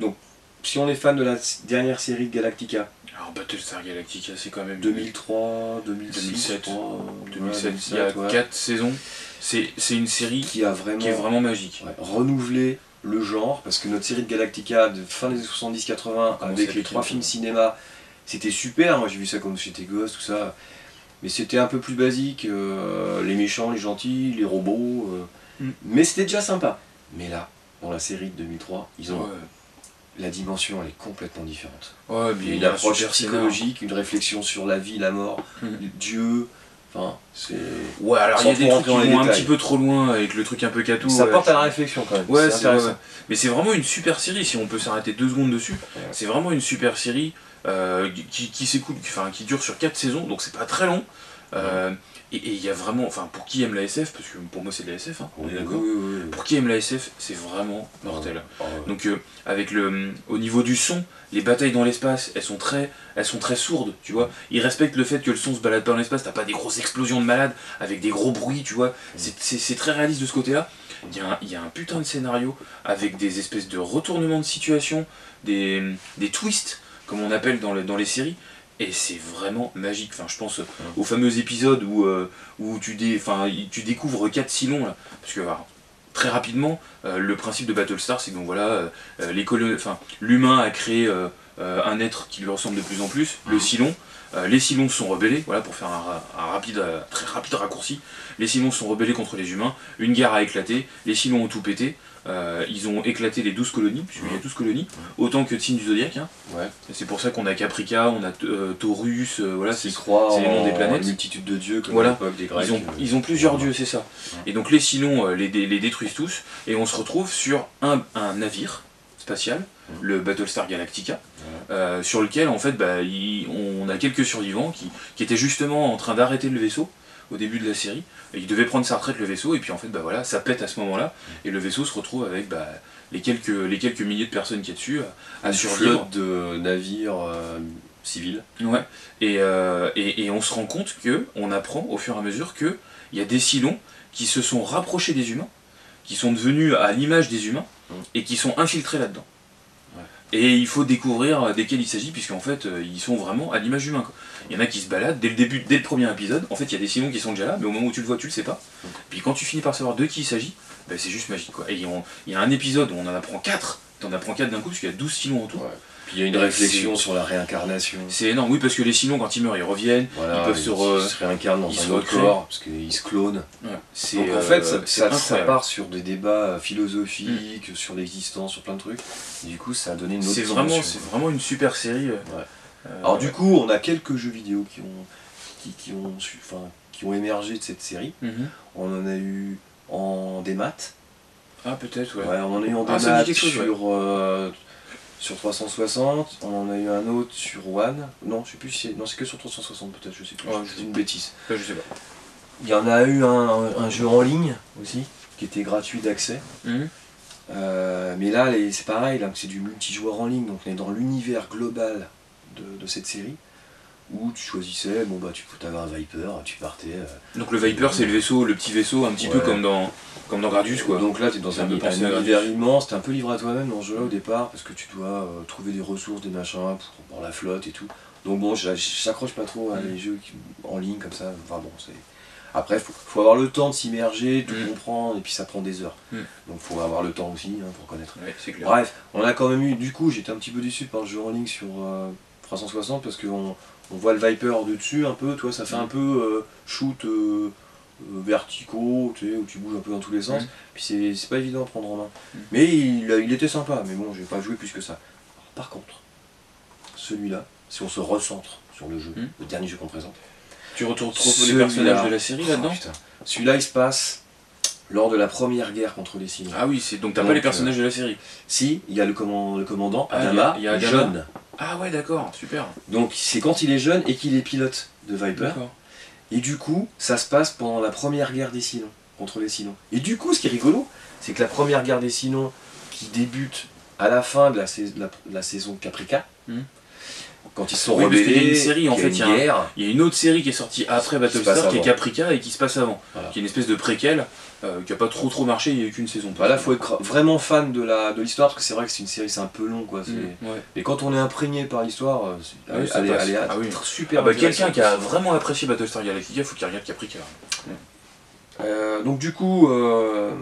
Speaker 2: Donc, si on est fan de la dernière série de Galactica,
Speaker 1: Alors Battlestar Galactica, c'est quand même
Speaker 2: 2003, 2006,
Speaker 1: 2007,
Speaker 2: je crois, euh,
Speaker 1: 2007,
Speaker 2: ouais,
Speaker 1: il y a
Speaker 2: 2007, ouais,
Speaker 1: 4 saisons. C'est, c'est une série
Speaker 2: qui a vraiment,
Speaker 1: qui est vraiment magique.
Speaker 2: ouais, renouvelé le genre, parce que notre série de Galactica de fin des 70-80,
Speaker 1: Comment
Speaker 2: avec les trois films cinéma, c'était super, moi j'ai vu ça quand j'étais gosse, tout ça. Mais c'était un peu plus basique, euh, les méchants, les gentils, les robots. euh,
Speaker 1: Mm.
Speaker 2: Mais c'était déjà sympa. Mais là, dans la série de 2003, ils ont la dimension, elle est complètement différente.
Speaker 1: ouais
Speaker 2: Il
Speaker 1: mais
Speaker 2: y a une approche psychologique, une réflexion sur la vie, la mort,
Speaker 1: Mm.
Speaker 2: Dieu. Enfin, c'est.
Speaker 1: Ouais, alors il y a des trucs qui vont un petit peu trop loin avec le truc un peu catou.
Speaker 2: Ça
Speaker 1: ouais.
Speaker 2: porte à la réflexion quand même.
Speaker 1: Ouais,
Speaker 2: c'est
Speaker 1: c'est
Speaker 2: intéressant.
Speaker 1: ouais. Mais c'est vraiment une super série, si on peut s'arrêter deux secondes dessus.
Speaker 2: Ouais.
Speaker 1: C'est vraiment une super série euh, qui, qui s'écoute, enfin qui dure sur quatre saisons, donc c'est pas très long. Euh, Et il y a vraiment, enfin pour qui aime la SF, parce que pour moi c'est de la SF, hein, on est d'accord.
Speaker 2: oui, oui, oui.
Speaker 1: Pour qui aime la SF, c'est vraiment mortel.
Speaker 2: Ah, ouais.
Speaker 1: Donc euh, avec le, au niveau du son, les batailles dans l'espace, elles sont très, elles sont très sourdes, tu vois. Ils respectent le fait que le son se balade pas dans l'espace. T'as pas des grosses explosions de malades avec des gros bruits, tu vois. C'est- C'est très réaliste de ce côté-là. Il y, a un- il y a un putain de scénario avec des espèces de retournements de situation, des, des twists, comme on appelle dans, le- dans les séries. Et c'est vraiment magique. Enfin, je pense au fameux épisode où, euh, tu, découvres 4 silons. Là, parce que très rapidement, euh, le principe de Battlestar, c'est que voilà, euh, l'humain a créé un être qui lui ressemble de plus en plus, le
Speaker 2: Mhm.
Speaker 1: Silon. Euh, les Silons sont rebellés, voilà, pour faire un, ra- un rapide, euh, très rapide raccourci. Les Silons sont rebellés contre les humains, une guerre a éclaté, les Silons ont tout pété, euh, ils ont éclaté les 12 colonies, puisqu'il y a 12 colonies, autant que de signes du zodiaque. hein.
Speaker 2: Ouais.
Speaker 1: C'est pour ça qu'on a Caprica, on a euh, Taurus, euh, voilà, c'est les noms des planètes.
Speaker 2: une multitude de dieux comme
Speaker 1: Voilà.
Speaker 2: des Grecs.
Speaker 1: ils ont,
Speaker 2: euh,
Speaker 1: ils ont plusieurs dieux, c'est ça. Et donc les Silons euh, les, dé- les détruisent tous, et on se retrouve sur un, un navire spatial,
Speaker 2: Mhm.
Speaker 1: Le Battlestar Galactica, euh, sur lequel en fait bah, il- on a quelques survivants qui, qui étaient justement en train d'arrêter le vaisseau au début de la série. Et ils devaient prendre sa retraite le vaisseau, et puis en fait bah voilà, ça pète à ce moment-là, et le vaisseau se retrouve avec bah, les, quelques, les quelques milliers de personnes qui y a dessus à, à
Speaker 2: Une
Speaker 1: survivre.
Speaker 2: flotte de navires euh, civils.
Speaker 1: Ouais. Et, euh, et, et on se rend compte que, on apprend au fur et à mesure que il y a des Silons qui se sont rapprochés des humains, qui sont devenus à l'image des humains
Speaker 2: Mm.
Speaker 1: et qui sont infiltrés là-dedans. Et il faut découvrir desquels il s'agit, puisqu'en fait, euh, ils sont vraiment à l'image humain. quoi. Il y en a qui se baladent dès le début, dès le premier épisode. En fait, il y a des Silons qui sont déjà là, mais au moment où tu le vois, tu le sais pas. Puis quand tu finis par savoir de qui il s'agit, ben, c'est juste magique. Quoi. Et il y a un épisode où on en apprend 4. T'en apprends 4 d'un coup, parce qu'il y a 12 Silons autour.
Speaker 2: Ouais. Puis il y a une
Speaker 1: Et
Speaker 2: réflexion sur la réincarnation.
Speaker 1: C'est énorme, oui, parce que les Silons, quand ils meurent, ils reviennent.
Speaker 2: Voilà,
Speaker 1: ils peuvent se re-
Speaker 2: se réincarnent dans
Speaker 1: ils
Speaker 2: un autre corps, parce qu'ils se clonent. Donc en
Speaker 1: euh,
Speaker 2: fait, ça, part sur des débats philosophiques, sur l'existence, sur plein de trucs. Et du coup, ça a donné une autre
Speaker 1: C'est vraiment,
Speaker 2: dimension.
Speaker 1: c'est vraiment une super série. euh,
Speaker 2: Ouais.
Speaker 1: euh,
Speaker 2: Alors du coup, on a quelques jeux vidéo qui ont, qui, qui ont, su- enfin, qui ont émergé de cette série.
Speaker 1: mhm.
Speaker 2: On en a eu en démat.
Speaker 1: Ah, peut-être, ouais.
Speaker 2: Ouais, on en a eu en
Speaker 1: Ah,
Speaker 2: démat sur, euh, sur 360. On en a eu un autre sur One. Non, je sais plus si c'est... Non, c'est que sur 360 peut-être, je sais plus.
Speaker 1: Ouais,
Speaker 2: c'est
Speaker 1: je-
Speaker 2: une bêtise.
Speaker 1: Ça, je sais pas.
Speaker 2: Il y en a eu un, un jeu en ligne aussi, qui était gratuit d'accès.
Speaker 1: Mhm.
Speaker 2: Euh, mais là, c'est pareil, là, c'est du multijoueur en ligne, donc on est dans l'univers global de, de cette série, où tu choisissais, bon bah tu avais un Viper, tu partais. euh,
Speaker 1: Donc le Viper, c'est le vaisseau, le petit vaisseau, un petit peu comme dans, comme dans Gradius, quoi.
Speaker 2: Donc là, tu es dans un, un
Speaker 1: à
Speaker 2: univers immense, tu un peu livré à toi-même dans ce jeu-là au départ, parce que tu dois euh, trouver des ressources, des machins pour, pour la flotte et tout. Donc bon, j'a- j'accroche pas trop à
Speaker 1: Mm.
Speaker 2: les jeux qui- en ligne comme ça. Enfin bon, c'est. Après, faut, faut avoir le temps de s'immerger, de tout
Speaker 1: Mm.
Speaker 2: comprendre, et puis ça prend des heures.
Speaker 1: Mm.
Speaker 2: Donc faut avoir le temps aussi hein, pour connaître.
Speaker 1: Ouais, c'est clair.
Speaker 2: Bref, on a quand même eu, du coup, j'étais un petit peu déçu par le jeu en ligne sur euh, 360 parce qu'on on voit le Viper de dessus un peu, toi, ça fait un peu euh, shoot euh, euh, verticaux, tu sais, où tu bouges un peu dans tous les sens.
Speaker 1: Mhm.
Speaker 2: Puis c'est pas évident à prendre en main.
Speaker 1: Mhm.
Speaker 2: Mais il, il était sympa, mais bon, j'ai pas joué plus que ça. Alors, par contre, celui-là, si on se recentre sur le jeu, le dernier jeu qu'on présente.
Speaker 1: Tu retrouves trop les
Speaker 2: Celui-là.
Speaker 1: personnages de la série
Speaker 2: Oh,
Speaker 1: là-dedans?
Speaker 2: Celui-là, il se passe lors de la première guerre contre les Sinois.
Speaker 1: Ah oui, c'est donc t'as pas les personnages de la série.
Speaker 2: Si, il y a le, command- le commandant,
Speaker 1: Ah,
Speaker 2: Adama,
Speaker 1: il y a- il y a Adama.
Speaker 2: jeune.
Speaker 1: Ah ouais, d'accord, super.
Speaker 2: Donc c'est quand il est jeune et qu'il est pilote de Viper. Et du coup, ça se passe pendant la première guerre des Sinons, contre les Sinons. Et du coup, ce qui est rigolo, c'est que la première guerre des Sinons, qui débute à la fin de la, sais- de la- de la saison Caprica,
Speaker 1: Hmm.
Speaker 2: quand ils sont
Speaker 1: Oui, qu'il y a une série, en fait, il y a Il y a une autre série qui est sortie après
Speaker 2: Qui
Speaker 1: Battlestar, qui est
Speaker 2: avant.
Speaker 1: Caprica et qui se passe avant.
Speaker 2: Voilà.
Speaker 1: Qui est une espèce de préquel euh, qui a pas trop trop marché, il y a eu qu'une saison.
Speaker 2: Voilà, faut être vraiment fan de la de l'histoire parce que c'est vrai que c'est une série, c'est un peu long quoi.
Speaker 1: Mm, ouais.
Speaker 2: Et quand on est imprégné par l'histoire, elle, elle est-
Speaker 1: Ah oui.
Speaker 2: super.
Speaker 1: Ah bah, quelqu'un qui a vraiment apprécié Battlestar Galactica, faut qu'il regarde Caprica.
Speaker 2: Euh, donc du coup, euh,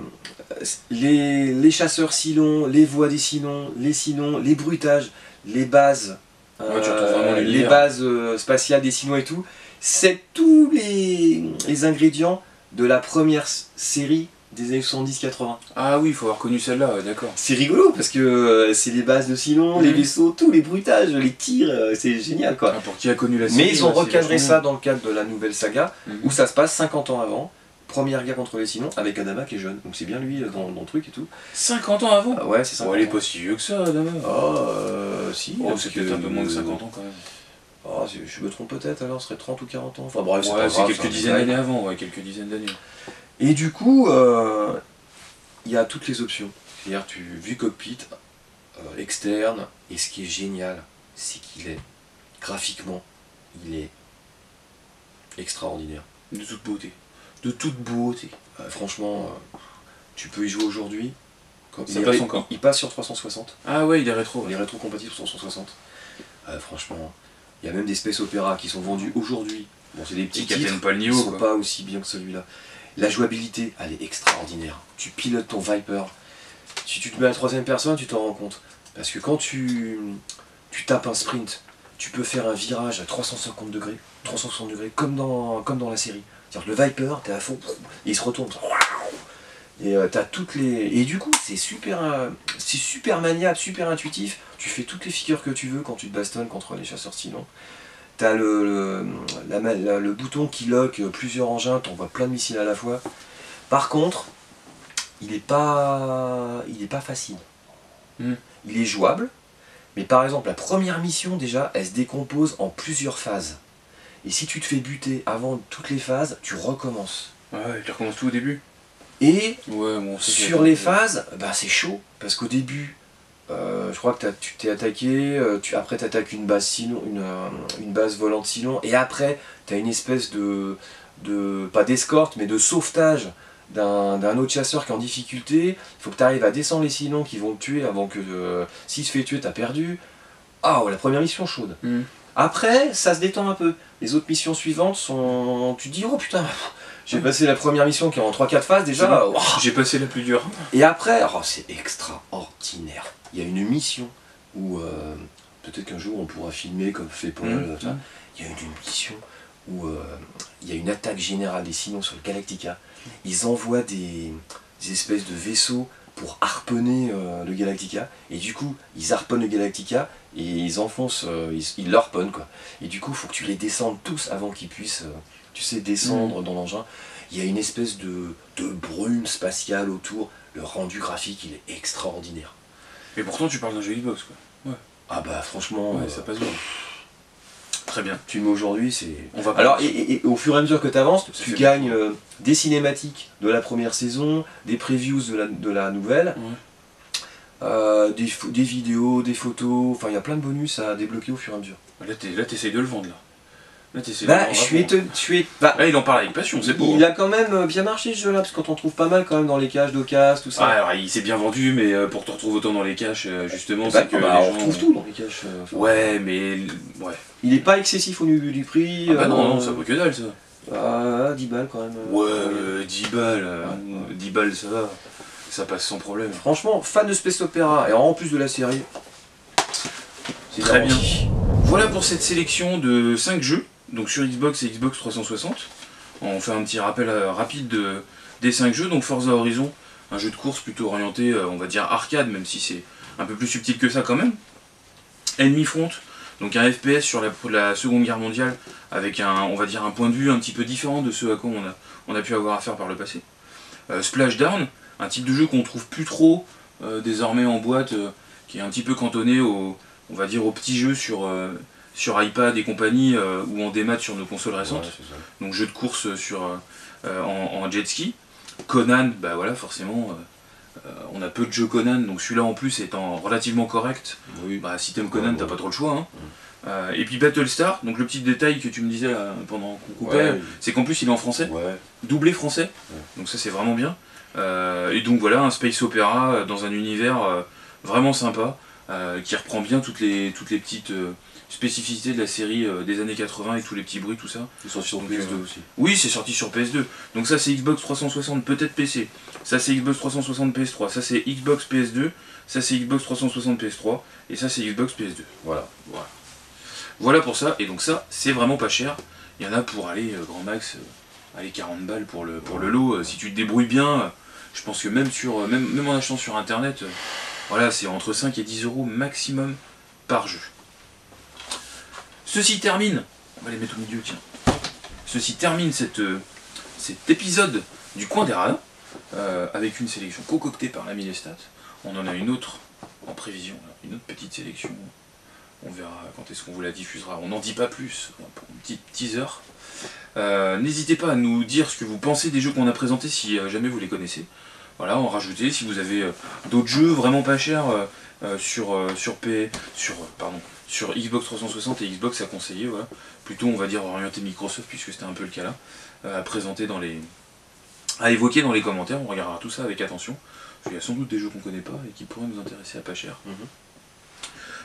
Speaker 2: les, les chasseurs Silons, les voix des Silons, les Silons, les bruitages, les bases,
Speaker 1: Ouais,
Speaker 2: euh, les bases euh, spatiales des Silons et tout, c'est tous les, les ingrédients de la première série des années 70-80.
Speaker 1: Ah oui, il faut avoir connu celle-là, ouais, d'accord.
Speaker 2: C'est rigolo parce que euh, c'est les bases de Silons,
Speaker 1: Mhm.
Speaker 2: les vaisseaux, tous les bruitages, les tirs, euh, c'est génial quoi.
Speaker 1: Ah, pour qui a connu la série
Speaker 2: Mais ils ont recadré ça dans le cadre de la nouvelle saga.
Speaker 1: Mhm.
Speaker 2: où ça se passe 50 ans avant, première guerre contre les Silons, avec Adama qui est jeune. Donc c'est bien lui euh, dans, dans le truc et tout.
Speaker 1: 50 ans avant
Speaker 2: Ah ouais, c'est ça.
Speaker 1: Bon, elle est pas si vieux que ça, Adama.
Speaker 2: Oh, euh, si.
Speaker 1: Oh, c'est peut-être un peu moins que 50 ans quand même.
Speaker 2: Oh, je me trompe peut-être alors, ce serait 30 ou 40 ans. Enfin bref, c'est
Speaker 1: Ouais, quelques dizaines d'années avant, ouais, quelques dizaines d'années.
Speaker 2: Et du coup, euh, il y a toutes les options. C'est-à-dire, tu vue cockpit, euh, externe, et ce qui est génial, c'est qu'il est, graphiquement, il est extraordinaire.
Speaker 1: De toute beauté. De toute beauté.
Speaker 2: Euh, franchement, tu peux y jouer aujourd'hui.
Speaker 1: Ça
Speaker 2: il,
Speaker 1: passe encore.
Speaker 2: il passe sur 360.
Speaker 1: Ah ouais, il est rétro.
Speaker 2: Il est rétro-compatible sur 160. Euh, franchement, il y a même des Space Opera qui sont vendus aujourd'hui. Bon, c'est des petits
Speaker 1: Petit
Speaker 2: titres, ils
Speaker 1: niveau,
Speaker 2: sont
Speaker 1: quoi.
Speaker 2: pas aussi bien que celui-là. La jouabilité, elle est extraordinaire. Tu pilotes ton Viper. Si tu te mets à la troisième personne, tu t'en rends compte. Parce que quand tu, tu tapes un sprint, tu peux faire un virage à 350 degrés, 360 degrés, comme dans, comme dans la série. C'est-à-dire que le Viper, t'es à fond, et il se retourne. Et euh, t'as toutes les. Et du coup, c'est super, euh, c'est super maniable, super intuitif. Tu fais toutes les figures que tu veux quand tu te bastonnes contre les chasseurs Silons. T'as le, le, la ma- la- le bouton qui lock euh, plusieurs engins, t'envoies plein de missiles à la fois. Par contre, il est pas, il est pas facile.
Speaker 1: Hmm.
Speaker 2: Il est jouable, mais par exemple, la première mission déjà, elle se décompose en plusieurs phases. Et si tu te fais buter avant toutes les phases, tu recommences.
Speaker 1: Ouais, tu recommences tout au début?
Speaker 2: Et
Speaker 1: Ouais, bon, ça,
Speaker 2: sur les phases, bah, c'est chaud, parce qu'au début, euh, je crois que t'as- tu t'es attaqué, euh, tu, après tu attaques une base, Silon, une, euh, une base volante Silon, et après tu as une espèce de, de pas d'escorte, mais de sauvetage d'un autre chasseur qui est en difficulté. Il faut que tu arrives à descendre les Silons qui vont te tuer avant que euh, s'il se fait tuer, tu as perdu. Ah, ouais, la première mission chaude.
Speaker 1: Hmm.
Speaker 2: Après, ça se détend un peu. Les autres missions suivantes sont. Tu te dis, oh putain, j'ai passé la première mission qui est en 3-4 phases déjà. Ouah.
Speaker 1: J'ai passé la plus dure.
Speaker 2: Et après, oh, c'est extraordinaire. Il y a une mission où euh, peut-être qu'un jour on pourra filmer comme fait Paul.
Speaker 1: Mmh, mmh.
Speaker 2: Il y a une mission où euh, il y a une attaque générale des Silons sur le Galactica. Ils envoient des, des espèces de vaisseaux pour harponner euh, le Galactica. Et du coup, ils harponnent le Galactica et ils enfoncent, ils, ils l'harponnent quoi. Et du coup, il faut que tu les descendes tous avant qu'ils puissent, tu sais, descendre dans l'engin. Il y a une espèce de, de brume spatiale autour. Le rendu graphique, il est extraordinaire.
Speaker 1: Et pourtant, tu parles d'un jeu Xbox, quoi.
Speaker 2: Ah bah franchement,
Speaker 1: Ouais,
Speaker 2: euh,
Speaker 1: ça passe bien. Très bien.
Speaker 2: tu mets aujourd'hui, c'est...
Speaker 1: On va pas-
Speaker 2: Alors, et, et- et au fur et à mesure que tu avances, tu gagnes euh, des cinématiques de la première saison, des previews de la, de la nouvelle,
Speaker 1: Ouais.
Speaker 2: euh, des, des vidéos, des photos, enfin il y a plein de bonus à débloquer au fur et à mesure.
Speaker 1: Là, t'essayes de le vendre, là. Là,
Speaker 2: Bah, je suis étonné, bah,
Speaker 1: Là, il en parle avec passion, c'est beau.
Speaker 2: il a quand même euh, bien marché ce jeu-là, parce qu'on t'en trouve pas mal quand même dans les cages d'Ocas, tout
Speaker 1: Ah,
Speaker 2: ça.
Speaker 1: alors, il s'est bien vendu, mais euh, pour te retrouver autant dans les caches, euh, justement,
Speaker 2: Bah,
Speaker 1: c'est que.
Speaker 2: bah,
Speaker 1: les
Speaker 2: on
Speaker 1: gens-
Speaker 2: retrouve tout dans les caches. enfin.
Speaker 1: Ouais, mais. Ouais.
Speaker 2: Il est pas excessif au niveau du prix.
Speaker 1: Ah bah non,
Speaker 2: euh,
Speaker 1: non, ça vaut que dalle, ça.
Speaker 2: Ah, 10 balles quand même.
Speaker 1: Ouais,
Speaker 2: ouais.
Speaker 1: euh, 10 balles. euh,
Speaker 2: Ouais.
Speaker 1: 10 balles, ça va. Ça passe sans problème.
Speaker 2: Franchement, fan de Space Opera, et en plus de la série, c'est
Speaker 1: Très
Speaker 2: garanti.
Speaker 1: Voilà pour cette sélection de 5 jeux, donc sur Xbox et Xbox 360. On fait un petit rappel euh, rapide de- des 5 jeux. Donc Forza Horizon, un jeu de course plutôt orienté, euh, on va dire arcade, même si c'est un peu plus subtil que ça quand même. Enemy Front, Donc un FPS sur la, Seconde Guerre mondiale avec un, on va dire, un point de vue un petit peu différent de ce à quoi on a, pu avoir affaire par le passé. Splashdown, un type de jeu qu'on trouve plus trop désormais en boîte, qui est un petit peu cantonné au, on va aux petits jeux sur, sur iPad et compagnie ou en démat sur nos consoles récentes. Donc jeu de course sur, en, jet ski. Conan, bah voilà, forcément, euh, on a peu de jeux Conan, donc celui-là en plus étant relativement correct, bah, si t'aimes Conan, t'as pas trop le choix. Hein. Euh, et puis Battlestar, donc le petit détail que tu me disais euh, pendant qu'on coupait, c'est qu'en plus il est en français, doublé français, donc ça c'est vraiment bien. et donc voilà, un space opéra dans un univers vraiment sympa, qui reprend bien toutes les, toutes les petites spécificité de la série euh, des années 80 et tous les petits bruits, tout ça.
Speaker 2: C'est sorti sur PS2 aussi.
Speaker 1: Oui, c'est sorti sur PS2. Donc ça c'est Xbox 360, peut-être PC. Ça c'est Xbox 360 PS3. Ça c'est Xbox PS2. Ça c'est Xbox 360 PS3. Et ça c'est Xbox PS2.
Speaker 2: Voilà.
Speaker 1: Voilà. Voilà pour ça. Et donc ça, c'est vraiment pas cher. Il y en a pour aller euh, grand max, euh, aller 40 balles pour le, pour le lot. si tu te débrouilles bien, je pense que même, sur, même, même en achetant sur internet, voilà, c'est entre 5 et 10 euros maximum par jeu. Ceci termine, on va les mettre au milieu, tiens. Ceci termine euh, cet épisode du coin des radins, euh, avec une sélection concoctée par l'ami Lestat. On en a une autre en prévision, une autre petite sélection. On verra quand est-ce qu'on vous la diffusera. On n'en dit pas plus, pour une petite teaser. Euh, n'hésitez pas à nous dire ce que vous pensez des jeux qu'on a présentés si jamais vous les connaissez. Voilà, en rajouter si vous avez d'autres jeux vraiment pas chers sur, sur P, sur, pardon, sur Xbox 360 et Xbox à conseiller, voilà. Plutôt on va dire orienté Microsoft puisque c'était un peu le cas là, euh, à présenter dans les. à évoquer dans les commentaires, on regardera tout ça avec attention. Il y a sans doute des jeux qu'on connaît pas et qui pourraient nous intéresser à pas cher. Mhm.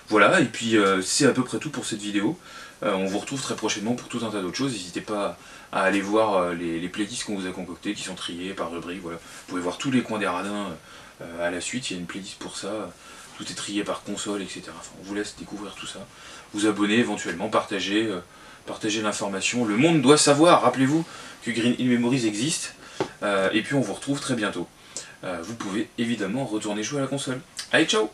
Speaker 1: Voilà, et puis euh, c'est à peu près tout pour cette vidéo. Euh, on vous retrouve très prochainement pour tout un tas d'autres choses. N'hésitez pas à aller voir les, les, playlists qu'on vous a concoctées, qui sont triées par rubrique. Voilà. Vous pouvez voir tous les coins des radins à la suite, il y a une playlist pour ça tout est trié par console, etc. on vous laisse découvrir tout ça. Vous abonner éventuellement, partager, euh, l'information. Le monde doit savoir, rappelez-vous que Green Hill Memories existe. Euh, et puis on vous retrouve très bientôt. Euh, vous pouvez évidemment retourner jouer à la console. Allez, ciao